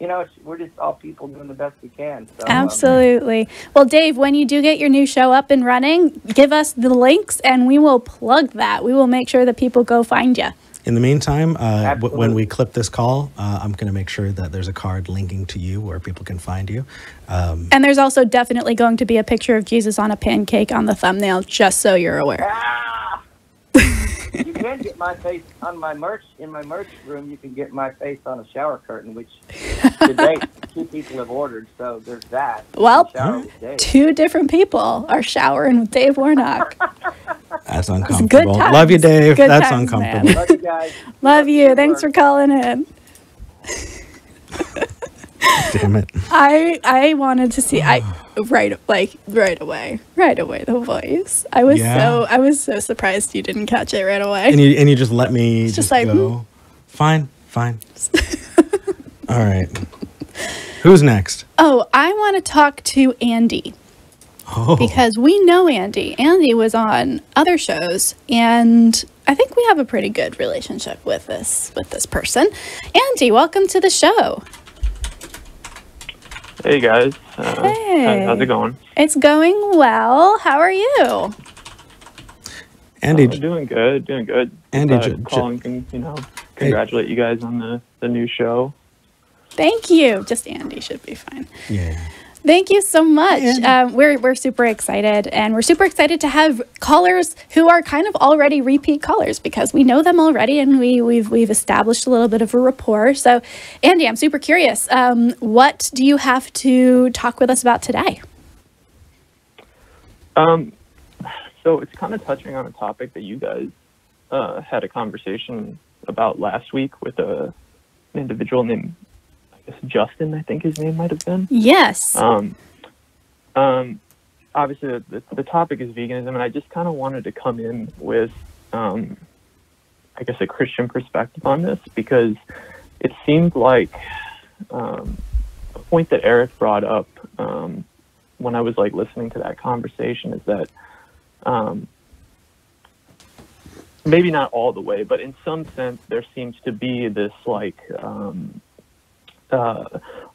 you know, it's, we're just all people doing the best we can. So, um, Absolutely. Well, Dave, when you do get your new show up and running, give us the links and we will plug that. We will make sure that people go find you. In the meantime, uh, w- when we clip this call, uh, I'm going to make sure that there's a card linking to you where people can find you. Um, And there's also definitely going to be a picture of Jesus on a pancake on the thumbnail, just so you're aware. Ah! you can get my face on my merch in my merch room. You can get my face on a shower curtain, which to date two people have ordered. So there's that. Well, Shower with Dave. Two different people are showering with Dave Warnock. that's good uncomfortable. times. Love you, Dave. Good that's times, man. uncomfortable. Love you guys. Love you. Thanks for calling in. Damn it. I I wanted to see I right like right away right away the voice. I was Yeah. so I was so surprised you didn't catch it right away. And you and you just let me It's just, just like, hmm. go. Fine, fine. All right. Who's next? oh, I want to talk to Andy Oh, because we know Andy. Andy was on other shows and I think we have a pretty good relationship with this with this person. Andy, welcome to the show. Hey guys, uh, Hey. how's it going? It's going well. How are you? Andy. Uh, doing good, doing good. Andy, uh, j- j- calling, can, you know, congratulate you guys on the the new show. Thank you. Just Andy should be fine. yeah. Thank you so much. Andy. Um, we're we're super excited, and we're super excited to have callers who are kind of already repeat callers because we know them already, and we we've we've established a little bit of a rapport. So, Andy, I'm super curious. Um, what do you have to talk with us about today? Um, so it's kind of touching on a topic that you guys uh, had a conversation about last week with a an individual named I guess Justin. I think his name might have been. Yes. Um, um, obviously, the, the, topic is veganism, and I just kind of wanted to come in with, um, I guess, a Christian perspective on this because it seemed like um, a point that Eric brought up um, when I was like listening to that conversation is that um, maybe not all the way, but in some sense, there seems to be this like um, uh,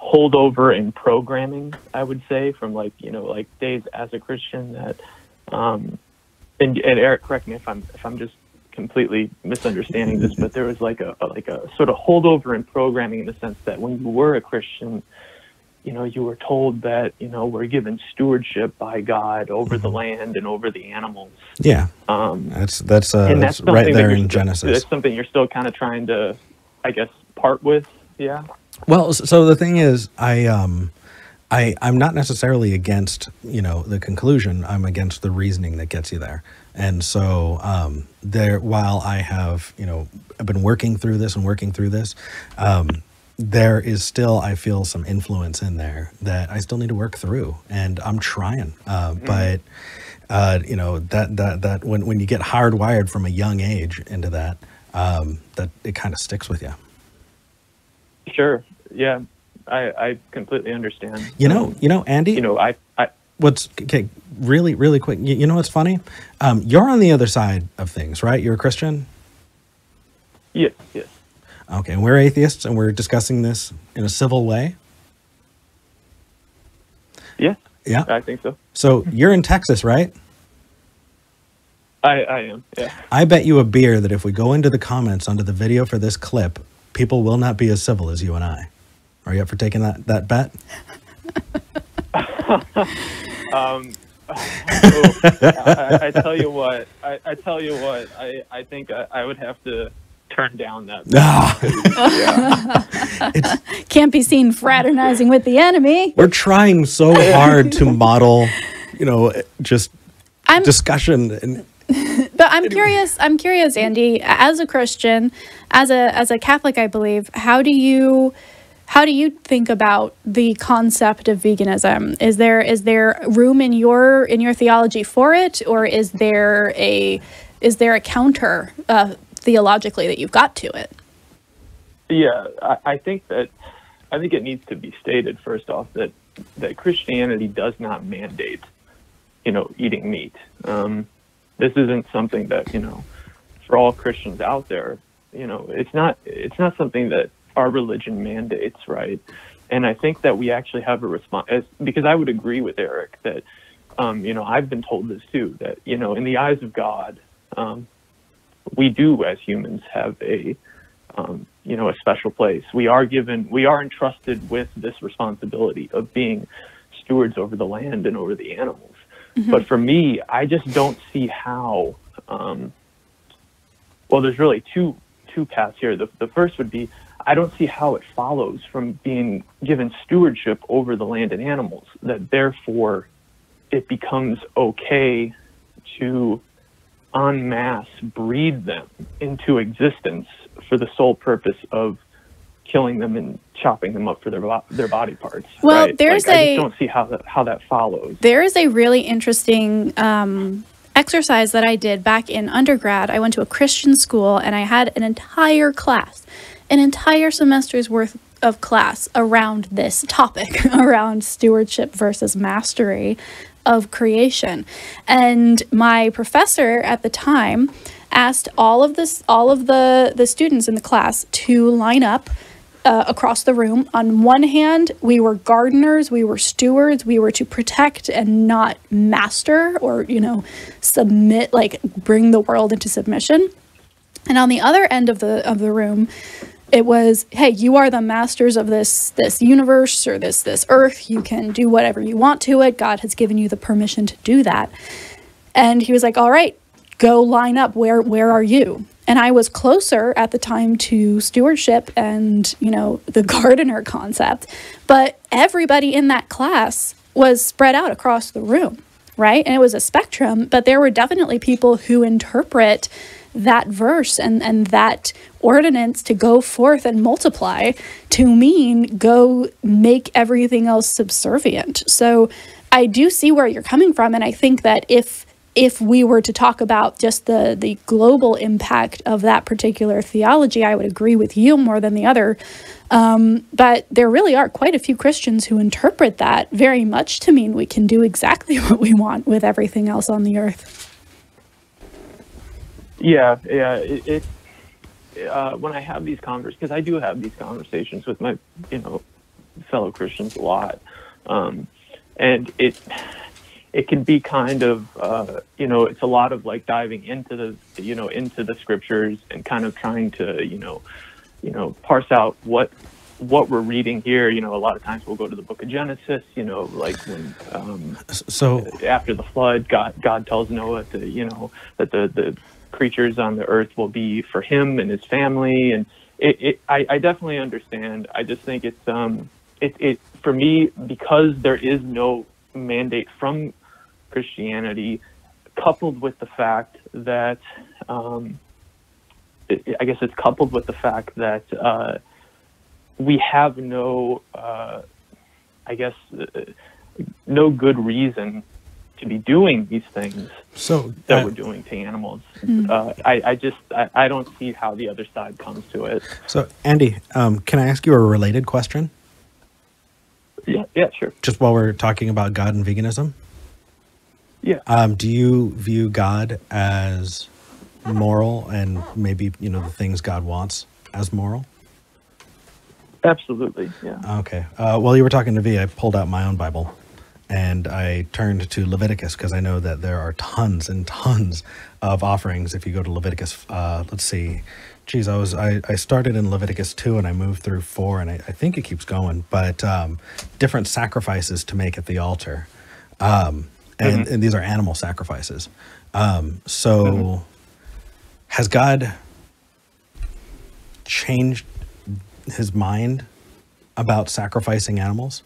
holdover in programming, I would say, from like you know like days as a Christian that, um, and, and Eric, correct me if I'm if I'm just completely misunderstanding this, but there was like a, a like a sort of holdover in programming in the sense that when you were a Christian, you know, you were told that you know we're given stewardship by God over the land and over the animals. Yeah. Um, That's that's uh, that's that's, right there that in Genesis. That's something you're still kind of trying to, I guess, part with. Yeah. Well, so the thing is, I um, I I'm not necessarily against you know the conclusion. I'm against the reasoning that gets you there. And so um, there, while I have you know I've been working through this and working through this, um, there is still I feel some influence in there that I still need to work through, and I'm trying. Uh, But uh, you know that that that when when you get hardwired from a young age into that, um, that it kind of sticks with you. Sure. Yeah. I, I completely understand. You know, Um, you know, Andy. you know, I, I, what's okay? Really, really quick. You, you know what's funny? Um, you're on the other side of things, right? You're a Christian. yes, yes. Okay, and we're atheists, and we're discussing this in a civil way. Yeah, Yeah. I think so. So you're in Texas, right? I, I am. Yeah. I bet you a beer that if we go into the comments under the video for this clip, people will not be as civil as you and I. Are you up for taking that that bet? Um, oh, I, I tell you what, I, I tell you what, I, I think I, I would have to turn down that. Ah, yeah. Can't be seen fraternizing with the enemy. we're trying so hard to model, you know, just I'm discussion and But I'm curious. I'm curious, Andy. As a Christian, as a as a Catholic, I believe. How do you how do you think about the concept of veganism? Is there is there room in your in your theology for it, or is there a is there a counter uh, theologically that you've got to it? Yeah, I, I think that I think it needs to be stated first off that that Christianity does not mandate, you know, eating meat. Um, this isn't something that you know, for all Christians out there, you know, it's not it's not something that our religion mandates, right? And I think that we actually have a response because I would agree with Eric that, um, you know, I've been told this too that you know, in the eyes of God, um, we do as humans have a um, you know a special place. We are given, we are entrusted with this responsibility of being stewards over the land and over the animals. But for me, I just don't see how. Um, well, there's really two two paths here. The the first would be I don't see how it follows from being given stewardship over the land and animals that therefore it becomes okay to en masse breed them into existence for the sole purpose of killing them and chopping them up for their bo- their body parts. Well, right? there's like, I a- just don't see how that how that follows. There is a really interesting um, exercise that I did back in undergrad. I went to a Christian school and I had an entire class, an entire semester's worth of class around this topic, around stewardship versus mastery of creation. And my professor at the time asked all of this all of the the students in the class to line up uh, across the room. On one hand, we were gardeners, we were stewards, we were to protect and not master or, you know, submit, like bring the world into submission. And on the other end of the of the room, it was, hey, you are the masters of this this universe or this this earth. You can do whatever you want to it. God has given you the permission to do that. And he was like, "All right, go line up. Where where are you?" And I was closer at the time to stewardship and, you know, the gardener concept, but everybody in that class was spread out across the room, right? And it was a spectrum, but there were definitely people who interpret that verse and, and that ordinance to go forth and multiply to mean go make everything else subservient. So I do see where you're coming from. And I think that if if we were to talk about just the the global impact of that particular theology, I would agree with you more than the other. Um, but there really are quite a few Christians who interpret that very much to mean we can do exactly what we want with everything else on the earth. Yeah, yeah. It, it uh, when I have these conversations, because I do have these conversations with my, you know, fellow Christians a lot, um, and it it can be kind of, uh, you know, it's a lot of like diving into the, you know, into the scriptures and kind of trying to, you know, you know, parse out what what we're reading here. You know, a lot of times we'll go to the Book of Genesis. You know, like when. Um, So after the flood, God God tells Noah to you know that the the creatures on the earth will be for him and his family, and it, it I, I definitely understand. I just think it's um it it for me because there is no mandate from Christianity, coupled with the fact that um it, I guess it's coupled with the fact that uh, we have no uh, I guess uh, no good reason to be doing these things so that uh, we're doing to animals. Uh, I, I just I, I don't see how the other side comes to it. so Andy, um, can I ask you a related question? Yeah, yeah, sure. Just while we're talking about God and veganism, Yeah. um, do you view God as moral and maybe you know the things God wants as moral? Absolutely. Yeah. Okay. Uh, while you were talking to V, I pulled out my own Bible and I turned to Leviticus because I know that there are tons and tons of offerings. If you go to Leviticus, uh, let's see. Geez, I was I, I started in Leviticus two and I moved through four and I, I think it keeps going. But um, different sacrifices to make at the altar, um, and, and these are animal sacrifices. Um, so, has God changed his mind about sacrificing animals?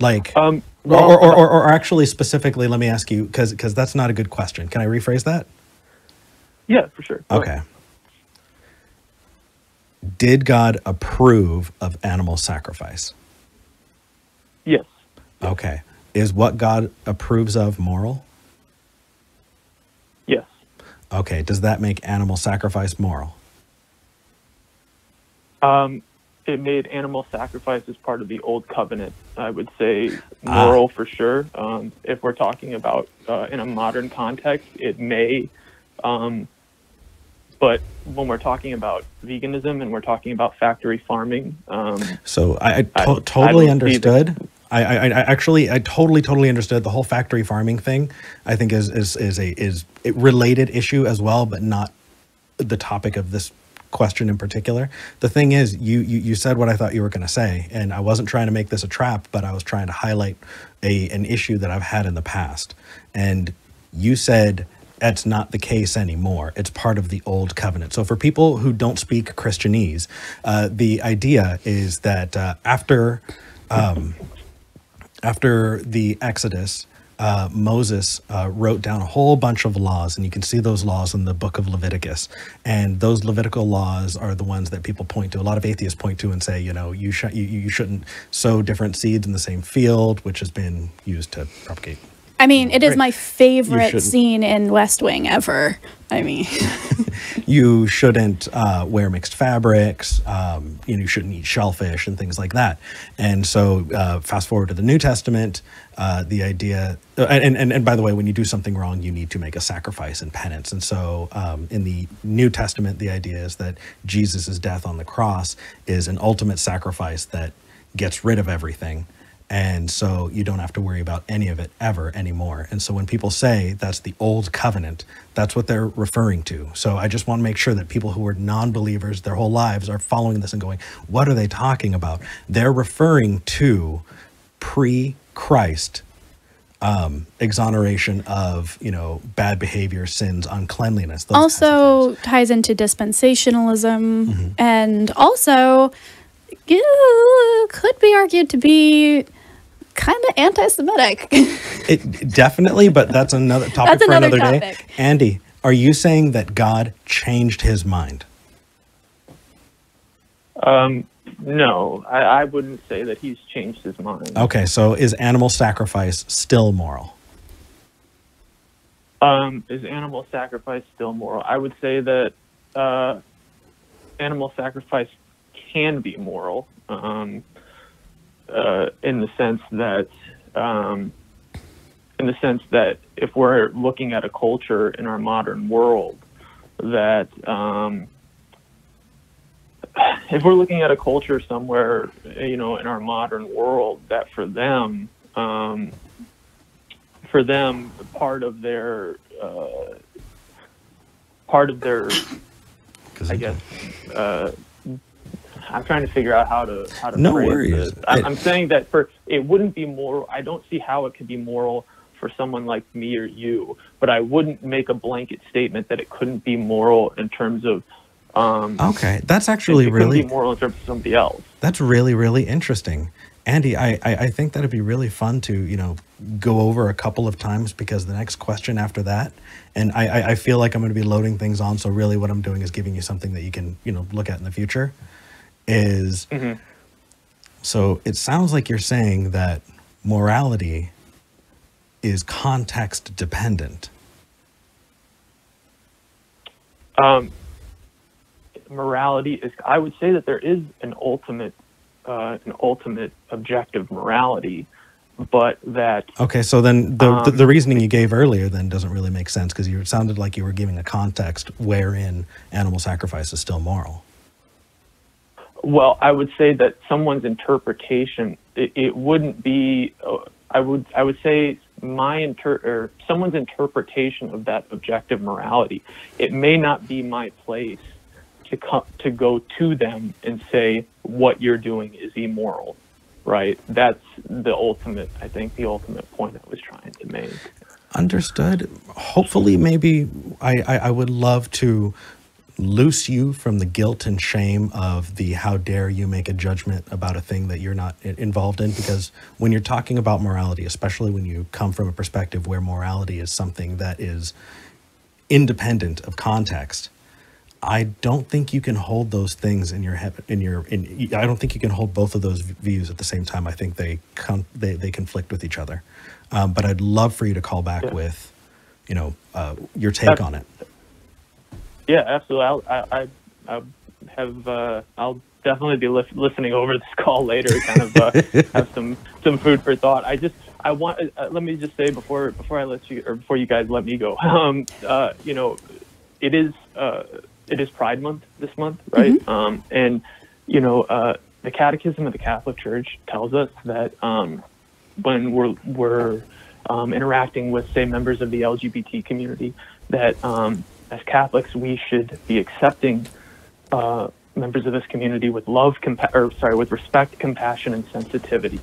Like, Um, or, or, or, or actually specifically, let me ask you, because because that's not a good question. Can I rephrase that? yeah, for sure. Go Okay. ahead. did God approve of animal sacrifice? Yes. Okay. Is what God approves of moral? Yes. Okay. Does that make animal sacrifice moral? Um, it made animal sacrifice as part of the old covenant. I would say Ah. moral for sure. Um, if we're talking about uh, in a modern context, it may. Um, but when we're talking about veganism and we're talking about factory farming, um, So I, I, to- I- I totally see understood. I, I, I actually, I totally, totally understood the whole factory farming thing. I think is is is a is a related issue as well, but not the topic of this question in particular. The thing is, you you, you said what I thought you were going to say, and I wasn't trying to make this a trap, but I was trying to highlight a an issue that I've had in the past. And you said that's not the case anymore. It's part of the old covenant. So for people who don't speak Christianese, uh, the idea is that uh, after um, after the Exodus, uh, Moses uh, wrote down a whole bunch of laws, and you can see those laws in the book of Leviticus. And those Levitical laws are the ones that people point to. A lot of atheists point to and say, you know, you, sh- you, you shouldn't sow different seeds in the same field, which has been used to propagate. I mean, it is Right. my favorite scene in West Wing ever. I mean, You shouldn't uh, wear mixed fabrics. Um, you know, you shouldn't eat shellfish and things like that. And so, uh, fast forward to the New Testament, uh, the idea, uh, and, and and by the way, when you do something wrong, you need to make a sacrifice and penance. And so, um, in the New Testament, the idea is that Jesus' death on the cross is an ultimate sacrifice that gets rid of everything. And so you don't have to worry about any of it ever anymore. And so when people say that's the old covenant, that's what they're referring to. So I just want to make sure that people who are non believers their whole lives are following this and going, what are they talking about? They're referring to pre Christ um, exoneration of, you know, bad behavior, sins, uncleanliness. those kinds of things. also ties into dispensationalism Mm-hmm. and also could be argued to be kind of anti-Semitic. It definitely, but that's another topic That's for another another, day. topic. Andy, are you saying that God changed his mind? um, no, I, I wouldn't say that he's changed his mind. Okay, so is animal sacrifice still moral? Um, is animal sacrifice still moral? I would say that uh, animal sacrifice can be moral um, uh, in the sense that um, in the sense that if we're looking at a culture in our modern world that um, if we're looking at a culture somewhere you know in our modern world that for them um, for them part of their uh, part of their I guess uh, I'm trying to figure out how to how to No worries. I, I- I'm saying that for it wouldn't be moral. I don't see how it could be moral for someone like me or you, but I wouldn't make a blanket statement that it couldn't be moral in terms of um, Okay, that's actually really be moral in terms of somebody else. that's really really interesting. Andy, I, I, I think that'd be really fun to, you know, go over a couple of times because the next question after that, and I, I, I feel like I'm going to be loading things on. So really what I'm doing is giving you something that you can, you know, look at in the future is, Mhm. so it sounds like you're saying that morality is context dependent. Um, morality is. I would say that there is an ultimate, uh, an ultimate objective morality, but that Okay, so then the, the Um, the reasoning you gave earlier then doesn't really make sense because you sounded like you were giving a context wherein animal sacrifice is still moral. Well, I would say that someone's interpretation it, it wouldn't be. Uh, I would I would say my inter or someone's interpretation of that objective morality. It may not be my place to come to go to them and say what you're doing is immoral, right? That's the ultimate. I think the ultimate point I was trying to make. Understood. Hopefully, maybe I, I, I would love to loose you from the guilt and shame of the how dare you make a judgment about a thing that you're not involved in. Because when you're talking about morality, especially when you come from a perspective where morality is something that is independent of context, I don't think you can hold those things in your head. In your, in I don't think you can hold both of those views at the same time. I think they con- they they conflict with each other. Um, but I'd love for you to call back Yeah. with, you know, uh, your take on it. Yeah, absolutely. I'll, I, I, I have. Uh, I'll definitely be lis- listening over this call later. Kind of uh, have some some food for thought. I just. I want. Uh, let me just say before before I let you or before you guys let me go. Um, uh, you know, it is uh, it is Pride Month this month, right? Um, and you know, uh, the Catechism of the Catholic Church tells us that um, when we're we're um, interacting with, say, members of the LGBT community, that um, as Catholics we should be accepting uh, members of this community with love, compa- or sorry, with respect, compassion, and sensitivity.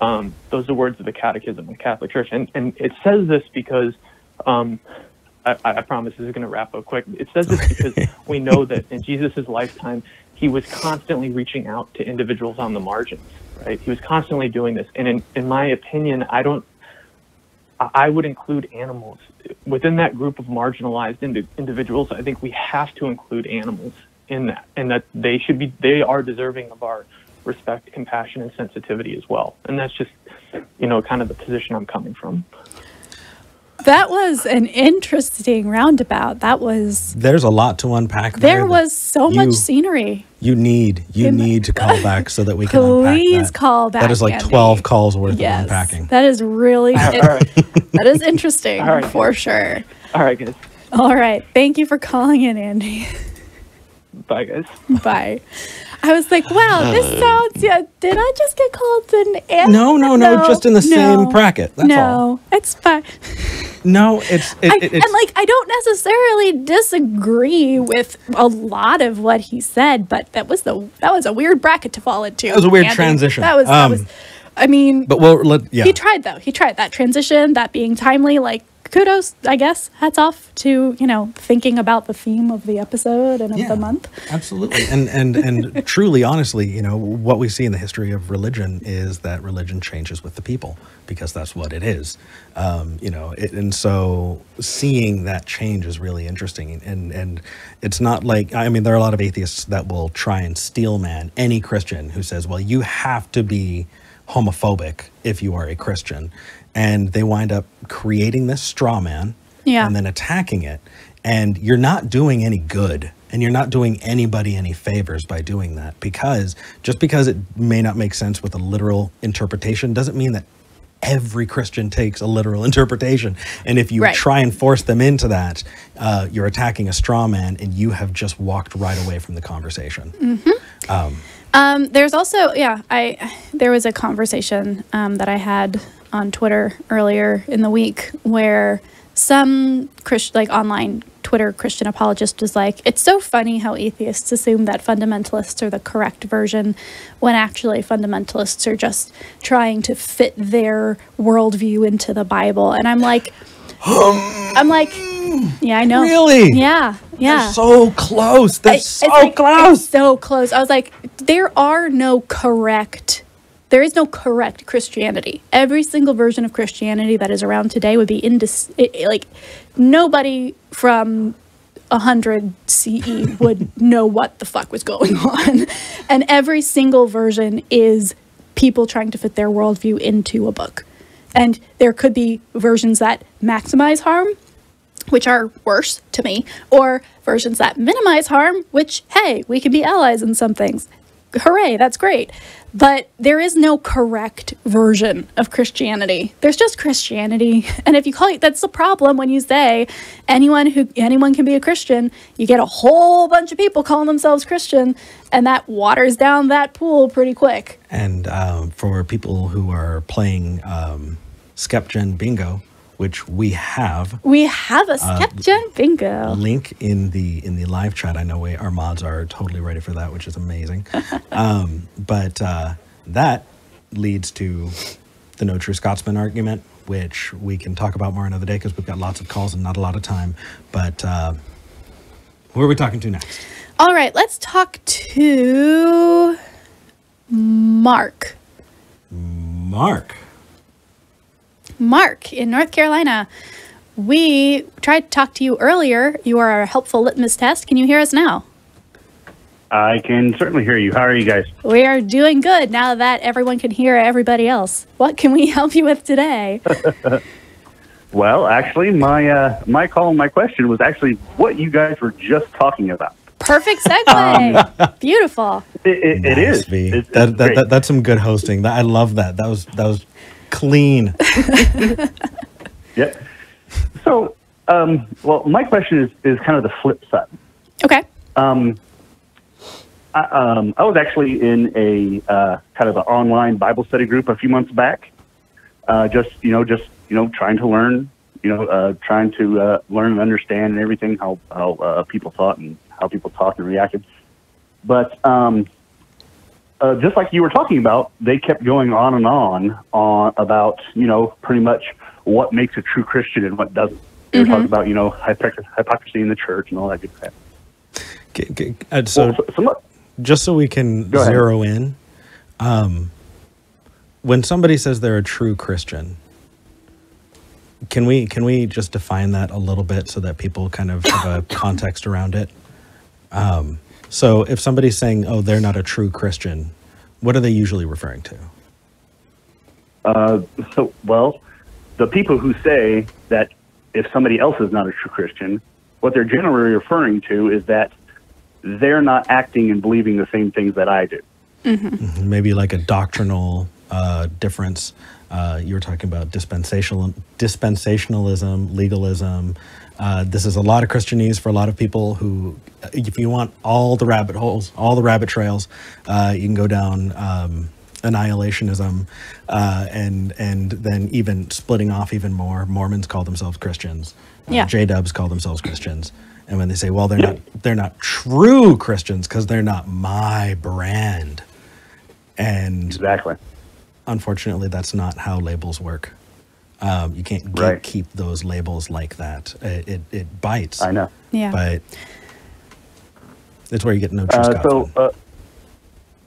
Um, those are the words of the Catechism of the Catholic Church, and and it says this because. Um, I, I promise this is going to wrap up quick. It says this because we know that in Jesus' lifetime, he was constantly reaching out to individuals on the margins, right? He was constantly doing this. And in, in my opinion, I don't, I would include animals. Within that group of marginalized indi- individuals, I think we have to include animals in that, and that they should be, they are deserving of our respect, compassion, and sensitivity as well. And that's just, you know, kind of the position I'm coming from. That was an interesting roundabout. That was There's a lot to unpack. There, there was so you- much scenery. You need you Can- need to call back so that we can unpack Please that. call back. That is like Andy. twelve calls worth Yes, of unpacking. that is really All right. that is interesting All right. for sure. All right, guys. All right, thank you for calling in, Andy. Bye, guys. Bye. I was like, wow, this sounds. Yeah, did I just get called an Andy? No, no, no, just in the same bracket. That's no, all. it's fine. No, it's it, I, it- and like, I don't necessarily disagree with a lot of what he said, but that was the that was a weird bracket to fall into. That was a weird Andy. transition. That was. that Um, was. I mean, but we'll let yeah. he tried though. He tried that transition, that being timely. Like kudos, I guess. Hats off to you know thinking about the theme of the episode and of Yeah. the month. Absolutely. And and and truly honestly, you know, what we see in the history of religion is that religion changes with the people because that's what it is. Um, you know, it, and so seeing that change is really interesting and and it's not like I mean there are a lot of atheists that will try and steel man any Christian who says, "Well, you have to be homophobic if you are a Christian." And they wind up creating this straw man Yeah. and then attacking it and you're not doing any good and you're not doing anybody any favors by doing that because just because it may not make sense with a literal interpretation doesn't mean that every christian takes a literal interpretation and if you Right. try and force them into that uh, you're attacking a straw man and you have just walked right away from the conversation Um, there's also yeah, I there was a conversation um, that I had on Twitter earlier in the week where some Christ like online Twitter Christian apologist was like, it's so funny how atheists assume that fundamentalists are the correct version when actually fundamentalists are just trying to fit their worldview into the Bible. And I'm like, um, I'm like, yeah, I know. Really? Yeah, yeah. They're so close they're I- so like- close so close. I was like, there are no correct. There is no correct Christianity. Every single version of Christianity that is around today would be indis- like nobody from 100 CE would know what the fuck was going on. And every single version is people trying to fit their worldview into a book. And there could be versions that maximize harm, which are worse to me, or versions that minimize harm, which, hey, we can be allies in some things. Hooray, that's great. But there is no correct version of Christianity. There's just Christianity. And if you call it, that's the problem when you say anyone who anyone can be a Christian, you get a whole bunch of people calling themselves Christian, and that waters down that pool pretty quick. And um, for people who are playing um, Skepgen Bingo, which we have, We have a Skepgen bingo. link in the in the live chat. I know we, our mods are totally ready for that, which is amazing. um, but uh, that leads to the no true Scotsman argument, which we can talk about more another day because we've got lots of calls and not a lot of time. But uh, who are we talking to next? All right, let's talk to Mark. Mark. Mark in North Carolina. we tried to talk to you earlier. You are a helpful litmus test. Can you hear us now? I can certainly hear you. How are you guys? We are doing good now that everyone can hear everybody else. What can we help you with today? Well, actually, my uh, my call and my question was actually what you guys were just talking about. Perfect segue. Beautiful. It, it, it Nice, is. Vi. It's- it's that, that, that, that's some good hosting. I love that. That was that was clean. Yep. So, um, well, my question is is kind of the flip side. Okay. Um, I, um, I was actually in a uh, kind of an online Bible study group a few months back. Uh, just you know, just you know, trying to learn, you know, uh, trying to uh, learn and understand and everything how how uh, people thought and how people talked and reacted. But um, uh, just like you were talking about, they kept going on and on on about you know pretty much what makes a true Christian and what doesn't. They were talking about you know hypocr- hypocrisy in the church and all that good stuff. G- g- uh, so Well, so, so just so we can zero in, um, when somebody says they're a true Christian, can we can we just define that a little bit so that people kind of have a context around it? Um, so if somebody's saying, "Oh, they're not a true Christian," what are they usually referring to? Uh, so, well, the people who say that if somebody else is not a true Christian, what they're generally referring to is that they're not acting and believing the same things that I do. maybe like a doctrinal uh, difference. Uh, you were talking about dispensational dispensationalism, legalism. Uh, this is a lot of Christianese for a lot of people who, if you want all the rabbit holes, all the rabbit trails, uh, you can go down um, annihilationism, uh, and and then even splitting off even more. Mormons call themselves Christians. Yeah. J Dubs call themselves Christians. And when they say, well, they're not they're not true Christians because they're not my brand. And Exactly. unfortunately, that's not how labels work. Um, you can't ge- Right. keep those labels like that. It, it, it bites. I know. Yeah. But that's where you get no true Uh, Scotsman. so,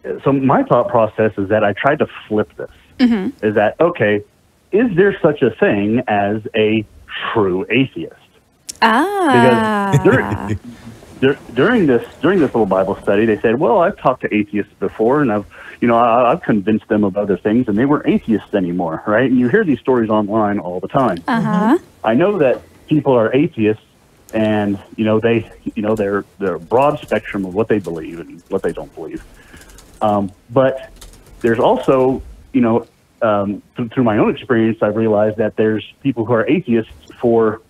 uh, so my thought process is that I tried to flip this. Is that okay? Is there such a thing as a true atheist? ah. Because dur- during this during this little Bible study, they said, "Well, I've talked to atheists before, and I've you know I, I've convinced them of other things, and they weren't atheists anymore, right?" And you hear these stories online all the time. Uh huh. I know that people are atheists, and you know they you know they're they're a broad spectrum of what they believe and what they don't believe. Um, but there's also you know um, th- through my own experience, I've realized that there's people who are atheists for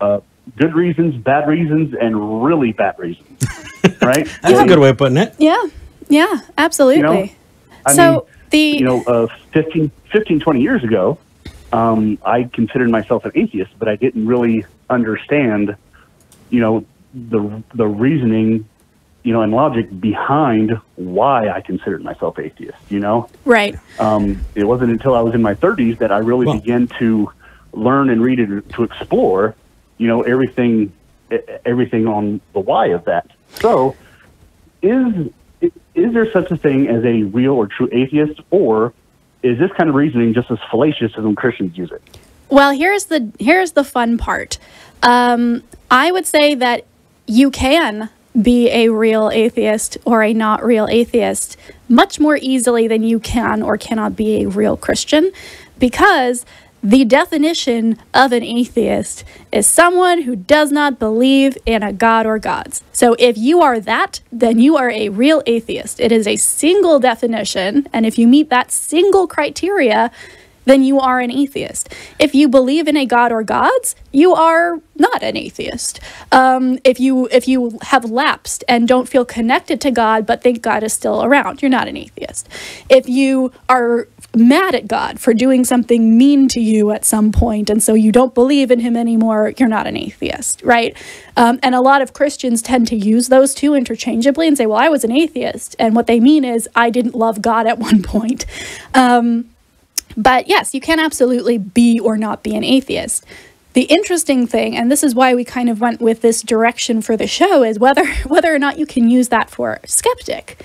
uh, good reasons, bad reasons, and really bad reasons. right? That's a good way of putting it. Yeah. Yeah. Absolutely. I so mean, the you know, uh, 15, 15, 20 years ago, um, I considered myself an atheist, but I didn't really understand, you know, the the reasoning, you know, and logic behind why I considered myself atheist. You know, right. um, it wasn't until I was in my 30s that I really Well- began to learn and read and to explore, you know, everything everything on the why of that. So, is is there such a thing as a real or true atheist, or is this kind of reasoning just as fallacious as when Christians use it? Well, here's the here's the fun part. Um, I would say that you can be a real atheist or a not real atheist much more easily than you can or cannot be a real Christian because the definition of an atheist is someone who does not believe in a god or gods. So if you are that, then you are a real atheist. It is a single definition, and if you meet that single criteria, then you are an atheist. If you believe in a god or gods, you are not an atheist. Um, if you if you have lapsed and don't feel connected to God but think God is still around, you're not an atheist. If you are mad at God for doing something mean to you at some point and so you don't believe in Him anymore, you're not an atheist, right? Um, and a lot of Christians tend to use those two interchangeably and say, "Well, I was an atheist," and what they mean is, "I didn't love God at one point." Um, but yes, you can absolutely be or not be an atheist. The interesting thing, and this is why we kind of went with this direction for the show, is whether whether or not you can use that for skeptic,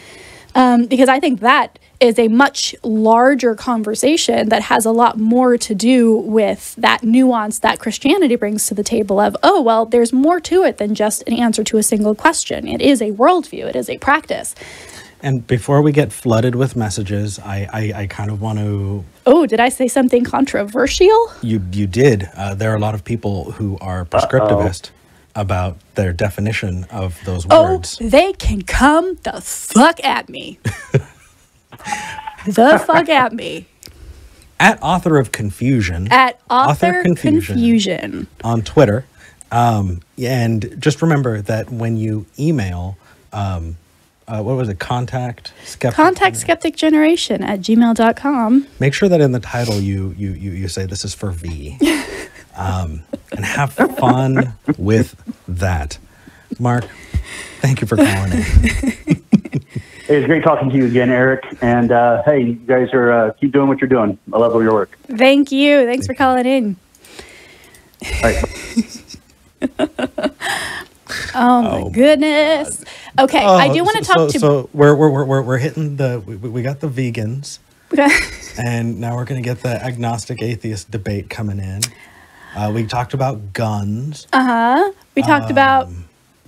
um, because I think that is a much larger conversation that has a lot more to do with that nuance that Christianity brings to the table of, oh, well, there's more to it than just an answer to a single question. It is a worldview, it is a practice. And before we get flooded with messages, I, I, I kind of want to. Oh, did I say something controversial? You you did. Uh, there are a lot of people who are prescriptivist about their definition of those words. Oh, they can come the fuck at me. the fuck at me. At author of confusion At author, Author confusion. confusion. on Twitter, um, and just remember that when you email, um, uh, what was it? Contact skeptic. Contact skeptic generation at gmail.com. Make sure that in the title you you you, you say this is for Vi, um, and have fun with that. Mark, thank you for calling in. Hey, it's great talking to you again, Eric. And uh, hey, you guys are uh, keep doing what you're doing. I love all your work. Thank you. Thanks for calling in. All right. Oh my goodness. Okay, I do want to so, talk to. So we're, we're, we're, we're, we're hitting the we, we got the vegans, and now we're gonna get the agnostic atheist debate coming in. Uh, we talked about guns. uh huh. We talked about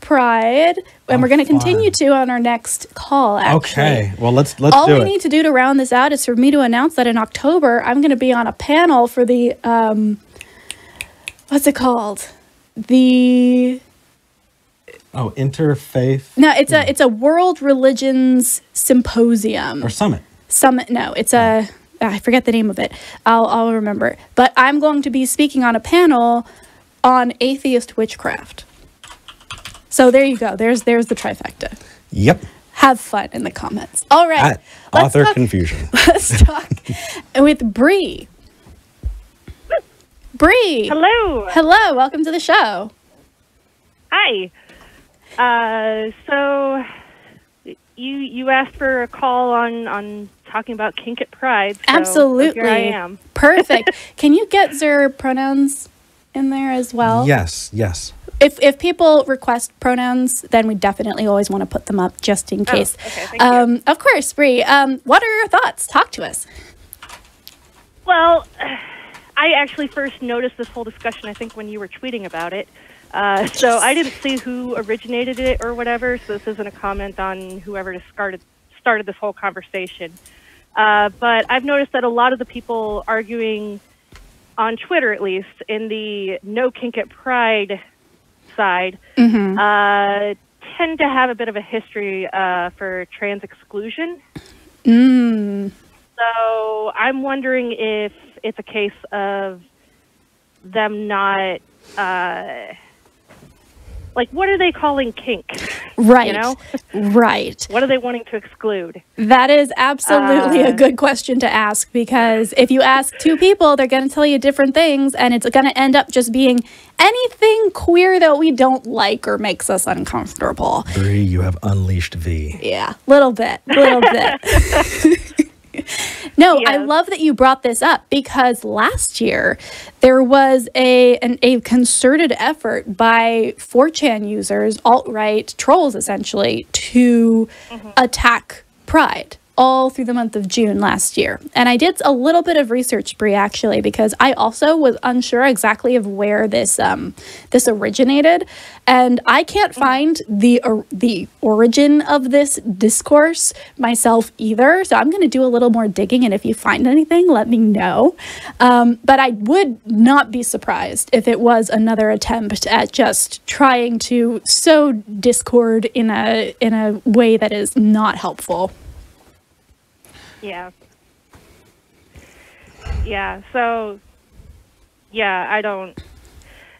pride, and we're going to continue to on our next call. Actually. okay, well let's let's All we it. need to do to round this out is for me to announce that in October I'm going to be on a panel for the um, what's it called? The oh, interfaith no, it's a it's a World Religions Symposium or summit. summit. No, it's a I forget the name of it. I'll I'll remember. But I'm going to be speaking on a panel on atheist witchcraft. So there you go. There's there's the trifecta. Yep. Have fun in the comments. All right. At author talk- confusion. Let's talk with Bree. Bree. Hello. Hello. Welcome to the show. Hi. Uh, so you you asked for a call on on talking about kink at Pride. So Absolutely. Here I am. Perfect. Can you get their pronouns in there as well? Yes, yes. If if people request pronouns, then we definitely always want to put them up just in case. Oh, okay, um, Of course, Bree. Um, what are your thoughts? Talk to us. Well, I actually first noticed this whole discussion. I think when you were tweeting about it. Uh, so I didn't see who originated it or whatever. So this isn't a comment on whoever started started this whole conversation. Uh, but I've noticed that a lot of the people arguing on Twitter, at least in the no kink at pride side, uh, tend to have a bit of a history uh, for trans exclusion. Mm. So I'm wondering if it's a case of them not, uh, like, what are they calling kink? Right. You know, Right. what are they wanting to exclude? That is absolutely a Uh, good question to ask because if you ask two people, they're going to tell you different things, and it's going to end up just being anything queer that we don't like or makes us uncomfortable. Bree, you have unleashed Vi. Yeah, little bit, little bit. no, I love that you brought this up because last year there was a an, a concerted effort by 4chan users, alt right trolls essentially, to mm-hmm. attack Pride all through the month of June last year. And I did a little bit of research, Bree, actually, because I also was unsure exactly of where this um, this originated, and I can't find the or, the origin of this discourse myself either. So I'm going to do a little more digging, and if you find anything, let me know. Um, but I would not be surprised if it was another attempt at just trying to sow discord in a in a way that is not helpful. Yeah. Yeah. So, yeah, I don't.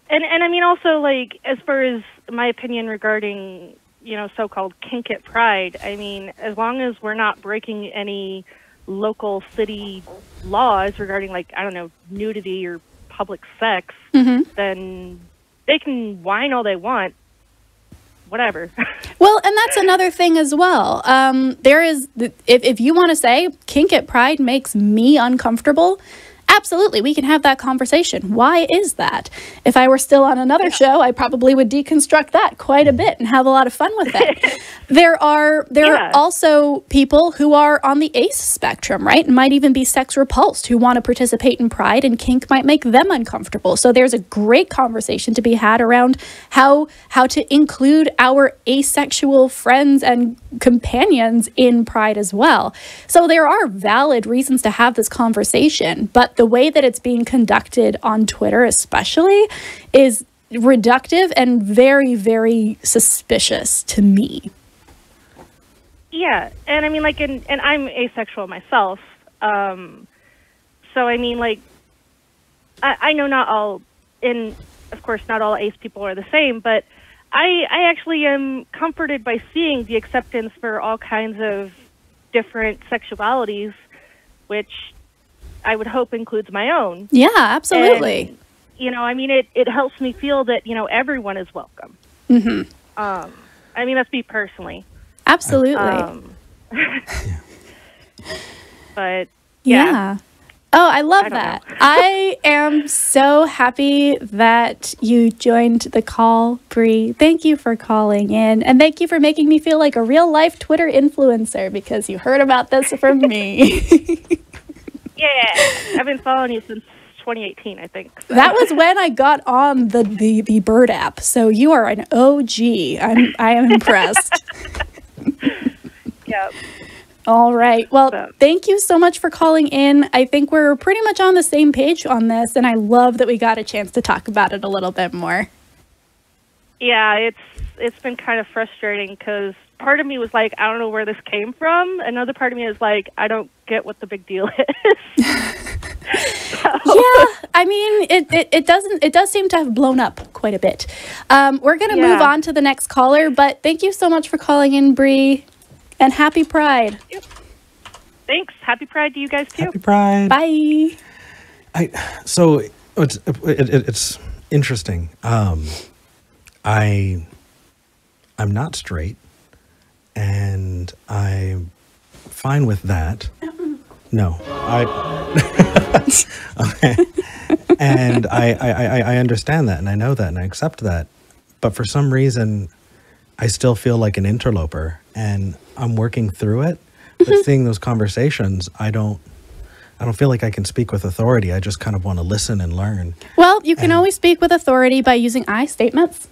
And and I mean also like as far as my opinion regarding you know so-called kink at pride. I mean as long as we're not breaking any local city laws regarding like I don't know nudity or public sex, mm-hmm. then they can whine all they want. Whatever. Well, and that's another thing as well. Um, there is, if, if you want to say kink at pride makes me uncomfortable, Absolutely, we can have that conversation. Why is that? If I were still on another show, I probably would deconstruct that quite a bit and have a lot of fun with it. there are there Yeah. are also people who are on the ace spectrum, right? And might even be sex repulsed who want to participate in pride and kink might make them uncomfortable. So there's a great conversation to be had around how how to include our asexual friends and companions in pride as well. So there are valid reasons to have this conversation, but the way that it's being conducted on Twitter especially is reductive and very very suspicious to me. Yeah, and I mean, like, and and I'm asexual myself. Um, so I mean, like, I, I know not all, in of course, not all ace people are the same, but I I actually am comforted by seeing the acceptance for all kinds of different sexualities, which I would hope includes my own. Yeah, absolutely. And, you know, I mean, it it helps me feel that you know everyone is welcome. Mhm. Um, I mean, that's me personally. Absolutely. Um, but Yeah. yeah. Oh, I love I that. I am so happy that you joined the call, Bree. Thank you for calling in. And thank you for making me feel like a real life Twitter influencer because you heard about this from me. yeah, I've been following you since 2018, I think. so. that was when I got on the, the, the Bird app. So you are an OG. I'm I am impressed. yeah. All right. Well, thank you so much for calling in. I think we're pretty much on the same page on this, and I love that we got a chance to talk about it a little bit more. Yeah, it's it's been kind of frustrating because part of me was like, I don't know where this came from. Another part of me is like, I don't get what the big deal is. yeah, I mean, it, it, it doesn't it does seem to have blown up quite a bit. Um, we're gonna move on to the next caller, but thank you so much for calling in, Bree, and happy Pride. Yep. Thanks. Happy Pride to you guys too. Happy Pride. Bye. I so it's it, it, it's interesting. Um, I I'm not straight, and I'm fine with that. No, I okay, and I, I I I understand that, and I know that, and I accept that. But for some reason, I still feel like an interloper, and I'm working through it. But mm-hmm. seeing those conversations, I don't. I don't feel like I can speak with authority. I just kind of want to listen and learn. Well, you can always speak with authority by using I statements.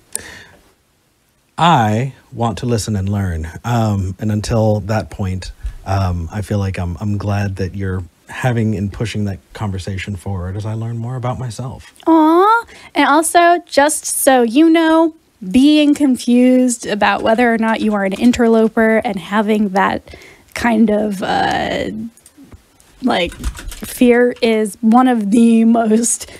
I want to listen and learn. Um, and until that point, um, I feel like I'm, I'm glad that you're having and pushing that conversation forward as I learn more about myself. Aw. And also, just so you know, being confused about whether or not you are an interloper and having that kind of uh, like fear is one of the most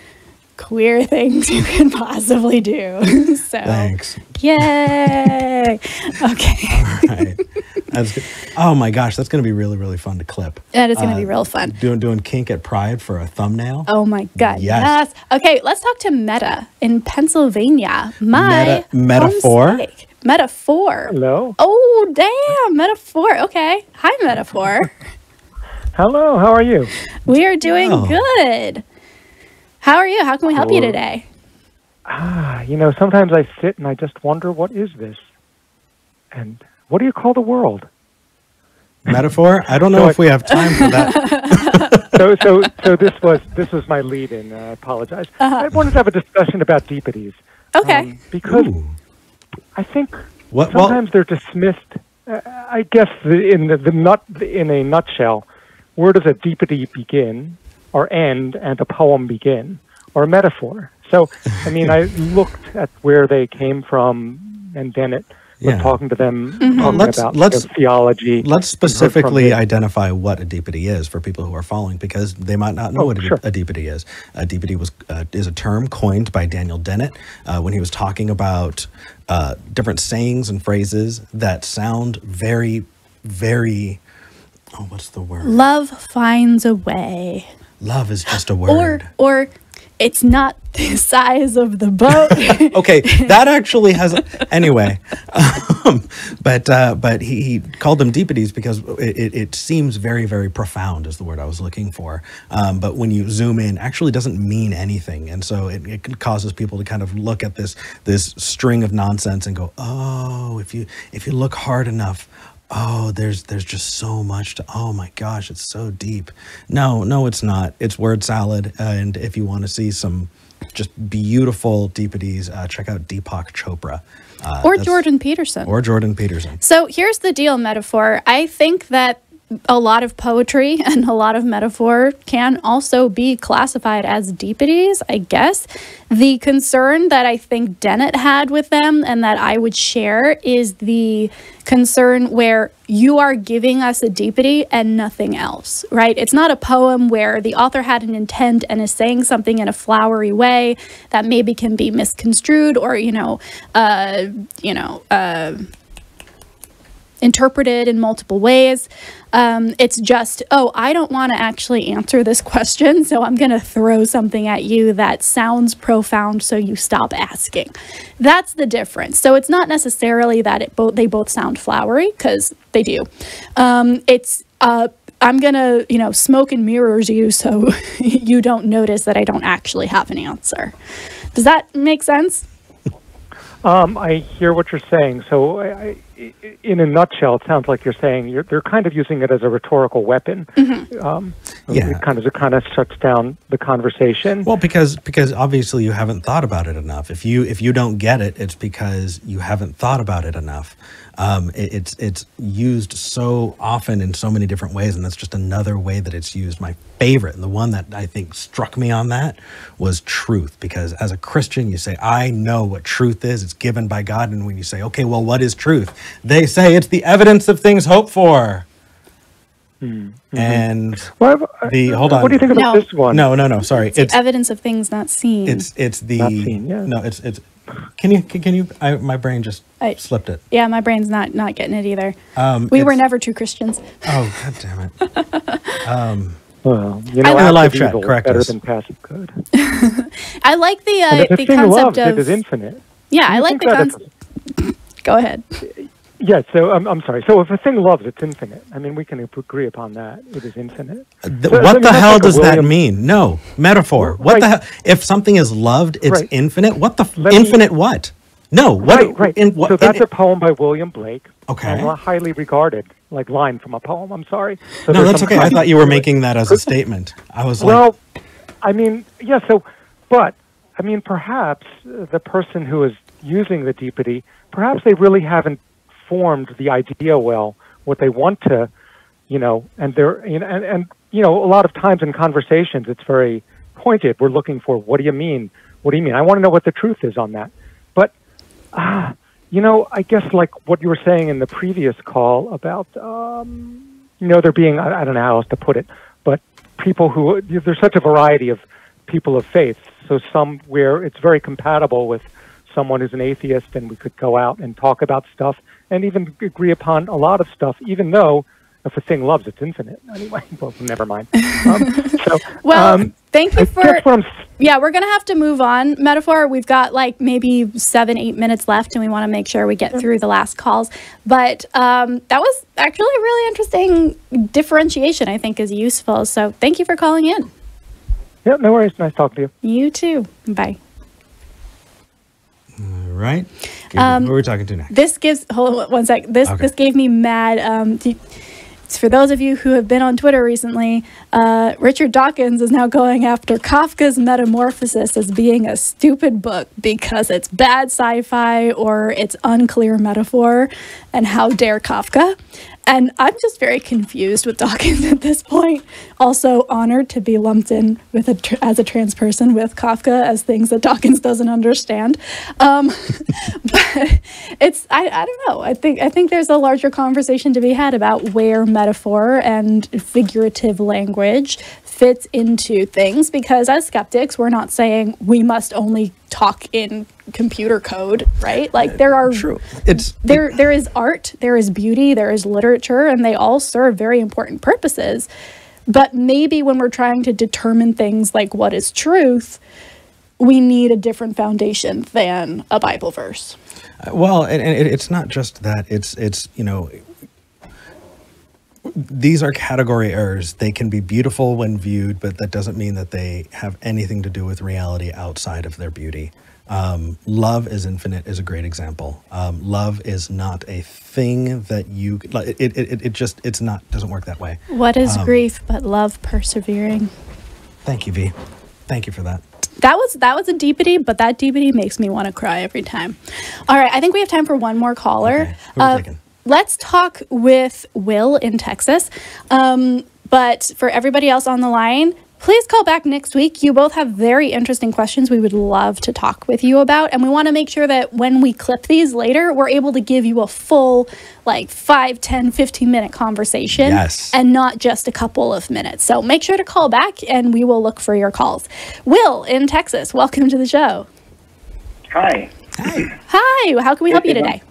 queer things you can possibly do. so, Thanks. yay. Okay. All right. That's good. Oh my gosh, that's going to be really, really fun to clip. That is gonna Uh, be real fun. Doing doing kink at Pride for a thumbnail. Oh my God. Yes. Yes. Okay, let's talk to Meta in Pennsylvania. My Meta- Metaphor? Metaphor. Hello. Oh, damn. Metaphor. Okay. Hi, Metaphor. Hello, how are you? we are doing Oh. good. How are you? How can we help you today? Ah, you know, sometimes I sit and I just wonder what is this? And what do you call the world? Metaphor? I don't know So if I- we have time for that. so, so, so this was this was my lead in. I apologize. I wanted to have a discussion about deepities. Uh-huh. Okay. Um, because I think What- well- sometimes they're dismissed. Uh, I guess the, in the, the nut in a nutshell, where does a deepity begin or end, and a poem begin, or a metaphor? So, I mean, I looked at where they came from, and then it was Yeah. talking to them Mm-hmm. Talking let's about let's their theology. Let's and heard from specifically identify what a deepity is for people who are following, because they might not know Oh, what a, sure. a deepity is. A deepity was uh, is a term coined by Daniel Dennett uh, when he was talking about uh, different sayings and phrases that sound very, very. Oh, what's the word? Love finds a way. Love is just a word. Or, or it's not the size of the boat. okay, that actually has anyway. Um, but uh, but he, he called them deepities because it, it, it seems very very profound is the word I was looking for. Um, but when you zoom in, actually doesn't mean anything, and so it, it causes people to kind of look at this this string of nonsense and go, oh, if you if you look hard enough. Oh, there's there's just so much to. Oh my gosh, it's so deep. No, no, it's not. It's word salad, and if you want to see some just beautiful deepities, uh, check out Deepak Chopra. Uh, or Jordan Peterson. Or Jordan Peterson. So here's the deal, metaphor. I think that a lot of poetry and a lot of metaphor can also be classified as deepities, I guess. The concern that I think Dennett had with them and that I would share is the concern where you are giving us a deepity and nothing else, right? It's not a poem where the author had an intent and is saying something in a flowery way that maybe can be misconstrued or, you know, uh, you know, uh, interpreted in multiple ways. Um, it's just, oh, I don't want to actually answer this question, so I'm going to throw something at you that sounds profound, so you stop asking. That's the difference. So it's not necessarily that it both they both sound flowery because they do. Um, it's uh, I'm gonna, you know, smoke and mirrors you so you don't notice that I don't actually have an answer. Does that make sense? Um, I hear what you're saying. So, I, I, in a nutshell, it sounds like you're saying you're, they're kind of using it as a rhetorical weapon. Um, Yeah. It kind of it kind of shuts down the conversation. Well, because because obviously you haven't thought about it enough. If you if you don't get it, it's because you haven't thought about it enough. Um, it, it's it's used so often in so many different ways, and that's just another way that it's used. My favorite, and the one that I think struck me on that, was truth. Because as a Christian, you say, "I know what truth is. It's given by God." And when you say, "Okay, well, what is truth?" They say it's the evidence of things hoped for. And Well, I've- the hold on. What do you think about No. this one? No, no, no. Sorry, it's Evidence of things not seen. it's it's the Not seen, yeah. no. It's it's. Can you can, can you? I, my brain just I- slipped it. yeah, my brain's not not getting it either. Um, we were never true Christians. Oh god damn it! Um, Well, you know, In the live chat, evil correct better us. than passive good. I like the uh, the the loves concept it of is infinite. yeah. Do I like the think that it's- concept. Go ahead. Yeah, so um, I'm sorry. So if a thing loves, it's infinite. I mean, we can agree upon that. It is infinite. th- So- what so the hell like does that mean? No metaphor. What the hell? If something is loved, it's Right. infinite. What the f- me- infinite? What? No. What? right, right. In, what so that's in- a poem by William Blake. Okay. And a highly regarded, like line from a poem. I'm sorry. So no, that's okay. I thought you were making that as a statement. I was like, Well, I mean, yeah. So, but I mean, perhaps uh, the person who is using the deepity, perhaps they really haven't formed the idea well. What they want to, you know, and they're, you know, and, and you know, a lot of times in conversations, it's very pointed. We're looking for, what do you mean? What do you mean? I want to know what the truth is on that. But, ah, you know, I guess like what you were saying in the previous call about, um, you know, there being, I, I don't know how else to put it, but people who, there's such a variety of people of faith. So some where it's very compatible with someone who's an atheist and we could go out and talk about stuff and even agree upon a lot of stuff, even though if a thing loves, it's infinite. Anyway, well, never mind. Um, so, Well, um, thank you for. Yeah, we're gonna have to move on. Metaphor. We've got like maybe seven, eight minutes left, and we want to make sure we get through the last calls. But um, that was actually a really interesting differentiation. I think is useful. So thank you for calling in. yeah, no worries. Nice talking to you. You too. Bye. Right. Um, Who are we talking to next? This gives hold on one sec. This Okay. this gave me mad. Um, it's for those of you who have been on Twitter recently, uh, Richard Dawkins is now going after Kafka's Metamorphosis as being a stupid book because it's bad sci-fi or it's unclear metaphor, and how dare Kafka? And I'm just very confused with Dawkins at this point. Also honored to be lumped in with a as a trans person with Kafka as things that Dawkins doesn't understand. Um, but it's I, I don't know. I think I think there's a larger conversation to be had about where metaphor and figurative language fits into things because as skeptics we're not saying we must only talk in computer code, right? Like there are True. It's there there is art, there is beauty, there is literature, and they all serve very important purposes. But maybe when we're trying to determine things like what is truth, we need a different foundation than a Bible verse. Uh, Well, and, and it, it's not just that. It's it's you know these are category errors. They can be beautiful when viewed, but that doesn't mean that they have anything to do with reality outside of their beauty. Um, love is infinite is a great example. Um, love is not a thing that you. It, it, it, it just it's not doesn't work that way. What is Um, grief but love persevering? Thank you, Vi. Thank you for that. That was that was a deepity, but that deepity makes me want to cry every time. All right, I think we have time for one more caller. Okay, who are we taking? Let's talk with Will in Texas. Um, but for everybody else on the line, please call back next week. You both have very interesting questions we would love to talk with you about. And we want to make sure that when we clip these later, we're able to give you a full, like 5, 10, 15 minute conversation Yes. and not just a couple of minutes. So make sure to call back and we will look for your calls. Will in Texas, welcome to the show. Hi. Hi, Hi. how can we help you It- today?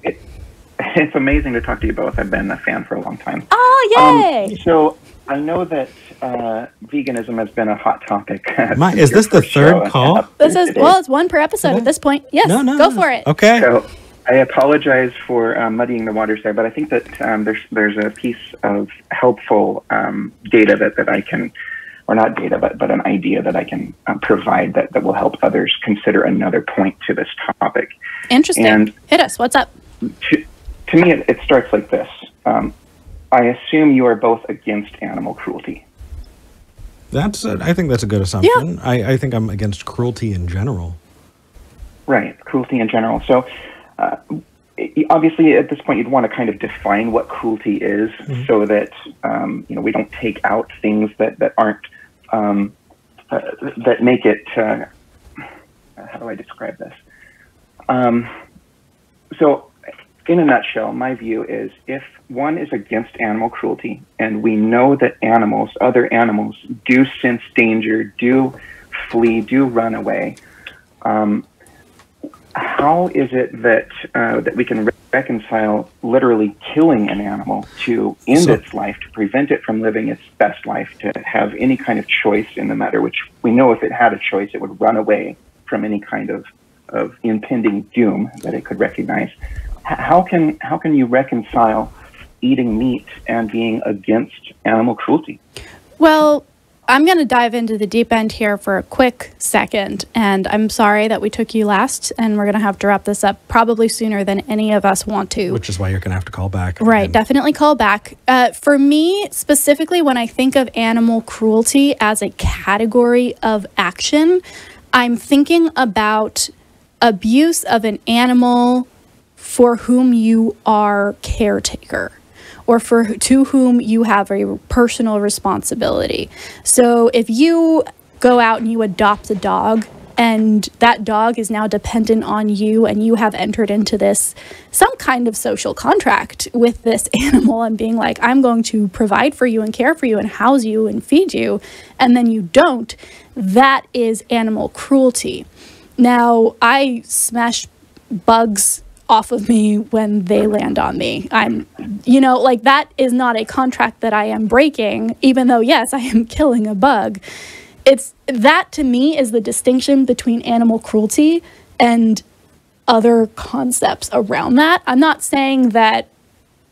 It- it's amazing to talk to you both. I've been a fan for a long time. Oh, yay! Um, so I know that uh, veganism has been a hot topic. My, is this the third call? This is, well, it's one per episode at this point. Yes, No, no, go no. for it. Okay. So I apologize for um, muddying the waters there, but I think that um, there's there's a piece of helpful um, data that, that I can, or not data, but but an idea that I can um, provide that, that will help others consider another point to this topic. Interesting. And Hit us. What's up? to, to me, it, it starts like this. Um, I assume you are both against animal cruelty. That's a, I think that's a good assumption. I, I think I'm against cruelty in general. Right, cruelty in general. So, uh, obviously, at this point, you'd want to kind of define what cruelty is, so that um, you know we don't take out things that that aren't um, uh, that make it. Uh, how do I describe this? Um, so, in a nutshell, my view is if one is against animal cruelty, and we know that animals, other animals, do sense danger, do flee, do run away. Um, how is it that uh, that we can re- reconcile literally killing an animal to end So- its life, to prevent it from living its best life, to have any kind of choice in the matter? Which we know, if it had a choice, it would run away from any kind of of impending doom that it could recognize. H- how can how can you reconcile eating meat and being against animal cruelty? Well, I'm going to dive into the deep end here for a quick second. And I'm sorry that we took you last, and we're going to have to wrap this up probably sooner than any of us want to. Which is why you're going to have to call back. Right, and- definitely call back. Uh, for me, specifically, when I think of animal cruelty as a category of action, I'm thinking about abuse of an animal for whom you are caretaker or for to whom you have a personal responsibility. So if you go out and you adopt a dog and that dog is now dependent on you and you have entered into this some kind of social contract with this animal and being like I'm going to provide for you and care for you and house you and feed you and then you don't that is animal cruelty. Now, I smash bugs off of me when they land on me. I'm, you know, like that is not a contract that I am breaking, even though, yes, I am killing a bug. It's that to me is the distinction between animal cruelty and other concepts around that. I'm not saying that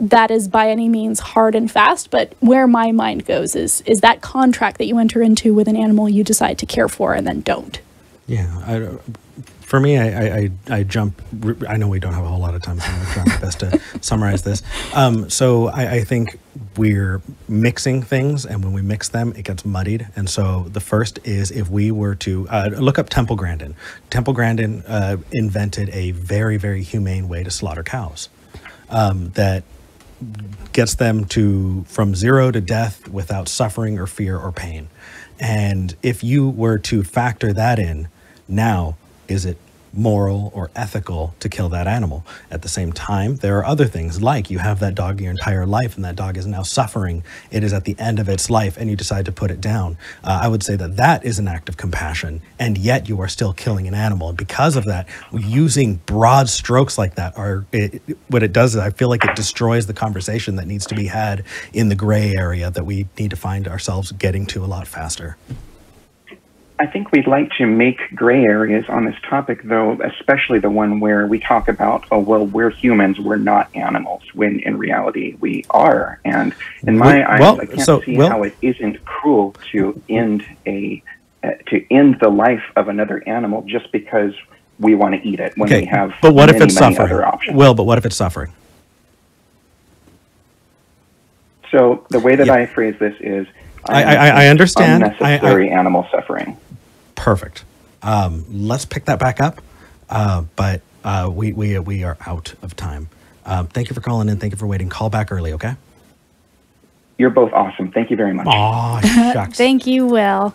that is by any means hard and fast, but where my mind goes is is that contract that you enter into with an animal you decide to care for and then don't. Yeah, I, for me, I, I, I, jump. I know we don't have a whole lot of time, so I'm going to try my best to summarize this. Um, so I, I think we're mixing things, and when we mix them, it gets muddied. And so the first is if we were to uh, look up Temple Grandin. Temple Grandin uh, invented a very, very humane way to slaughter cows. Um, that gets them to from zero to death without suffering or fear or pain. And if you were to factor that in, now is it moral or ethical to kill that animal? At the same time, there are other things like you have that dog your entire life and that dog is now suffering. It is at the end of its life and you decide to put it down. Uh, I would say that that is an act of compassion and yet you are still killing an animal. And because of that, using broad strokes like that are it, what it does is I feel like it destroys the conversation that needs to be had in the gray area that we need to find ourselves getting to a lot faster. I think we'd like to make gray areas on this topic, though, especially the one where we talk about, oh, well, we're humans, we're not animals, when in reality we are. And in my eyes, well, I can't so- see well- how it isn't cruel to end a uh, to end the life of another animal just because we want to eat it when we have but what if it's many suffering? Will, but what if it's suffering? So the way that I phrase this is, I- I- I- understand. I- I- unnecessary animal suffering. Perfect. Um, let's pick that back up. Uh, but uh, we, we, we are out of time. Um, thank you for calling in. Thank you for waiting. Call back early, okay? You're both awesome. Thank you very much. Aw, shucks. Thank you, Will.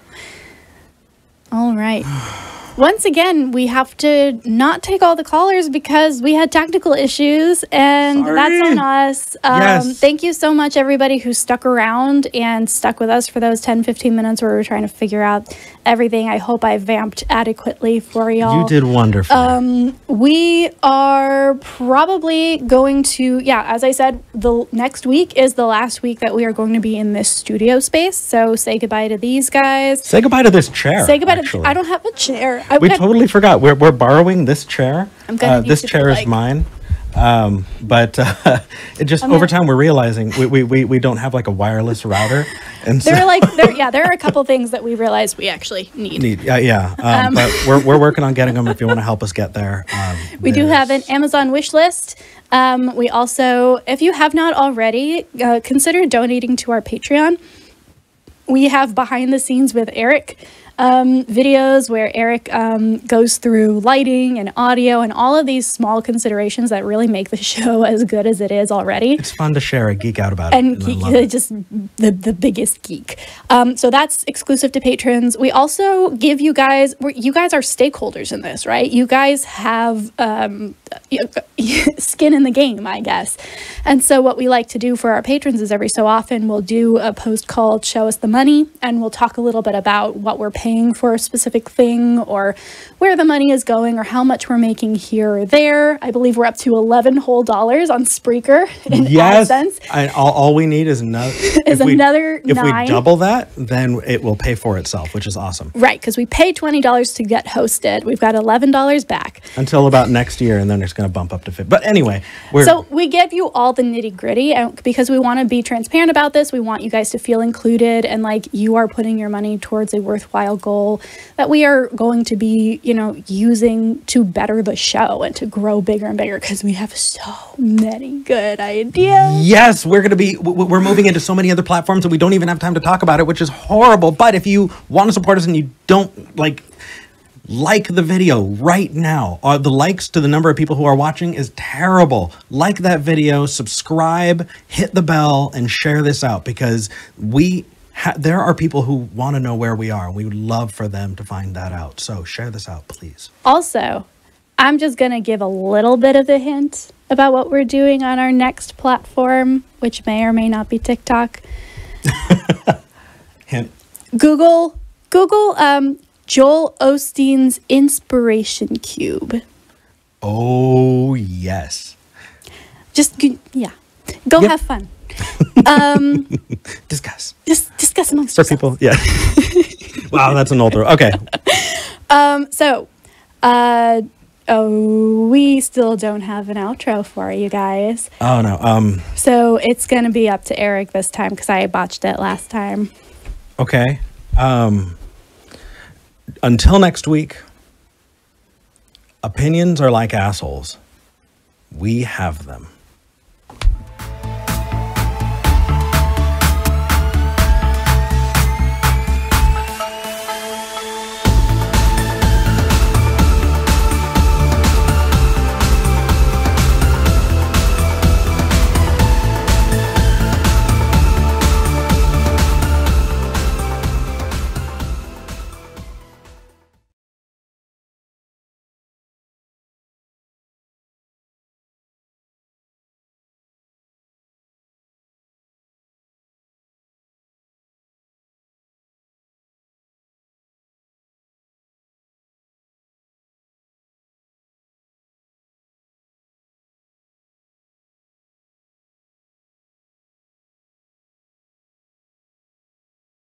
All right. Once again, we have to not take all the callers because we had technical issues, and that's on us. Um, Yes. Thank you so much, everybody who stuck around and stuck with us for those 10, 15 minutes where we were trying to figure out everything. I hope I vamped adequately for y'all. You did wonderful. Um, we are probably going to, yeah, as I said, the next week is the last week that we are going to be in this studio space. So say goodbye to these guys. Say goodbye to this chair. Say goodbye actually. to. I don't have a chair. I we totally forgot. We're, we're borrowing this chair. I'm gonna Uh, this chair is mine. Um, but uh, it just I'm over time we're realizing we, we, we, we don't have like a wireless router, and so There are like there, yeah, there are a couple things that we realize we actually need. need yeah yeah. Um, Um, but we're, we're working on getting them. If you want to help us get there, um, We do have an Amazon wish list. Um, we also, if you have not already, uh, consider donating to our Patreon. We have behind the scenes with Eric um, videos where Eric um, goes through lighting and audio and all of these small considerations that really make the show as good as it is already. It's fun to share and geek out about it. and I geek, just the, the biggest geek. Um, so that's exclusive to patrons. We also give you guys, you guys are stakeholders in this, right? You guys have um, skin in the game, I guess. And so what we like to do for our patrons is every so often we'll do a post called Show Us the Money, and we'll talk a little bit about what we're paying for a specific thing or where the money is going or how much we're making here or there. I believe we're up to 11 whole dollars on Spreaker in yes, AdSense. and all, all we need is another. Is another If nine. we double that, then it will pay for itself, which is awesome. Right, because we pay twenty dollars to get hosted. We've got eleven dollars back. Until about next year, and then it's going to bump up to fifty. But anyway, we're so we give you all the nitty gritty, and because we want to be transparent about this, we want you guys to feel included and like you are putting your money towards a worthwhile goal that we are going to be, you know, using to better the show and to grow bigger and bigger because we have so many good ideas. Yes, we're going to be, we're moving into so many other platforms and we don't even have time to talk about it, which is horrible. But if you want to support us and you don't like, like the video right now. Uh, the likes to the number of people who are watching is terrible. Like that video, subscribe, hit the bell, and share this out because we ha- there are people who want to know where we are. We would love for them to find that out. So share this out, please. Also, I'm just going to give a little bit of a hint about what we're doing on our next platform, which may or may not be TikTok. Hint. Google Google um, Joel Osteen's Inspiration Cube. Oh yes. Just yeah, go Yep. have fun. um, Discuss. just discuss amongst For people, yeah. wow, that's an old. Okay. Um, so, uh, oh, we still don't have an outro for you guys. Oh no. Um. So it's gonna be up to Eric this time because I botched it last time. Okay. Um. Until next week. Opinions are like assholes. We have them.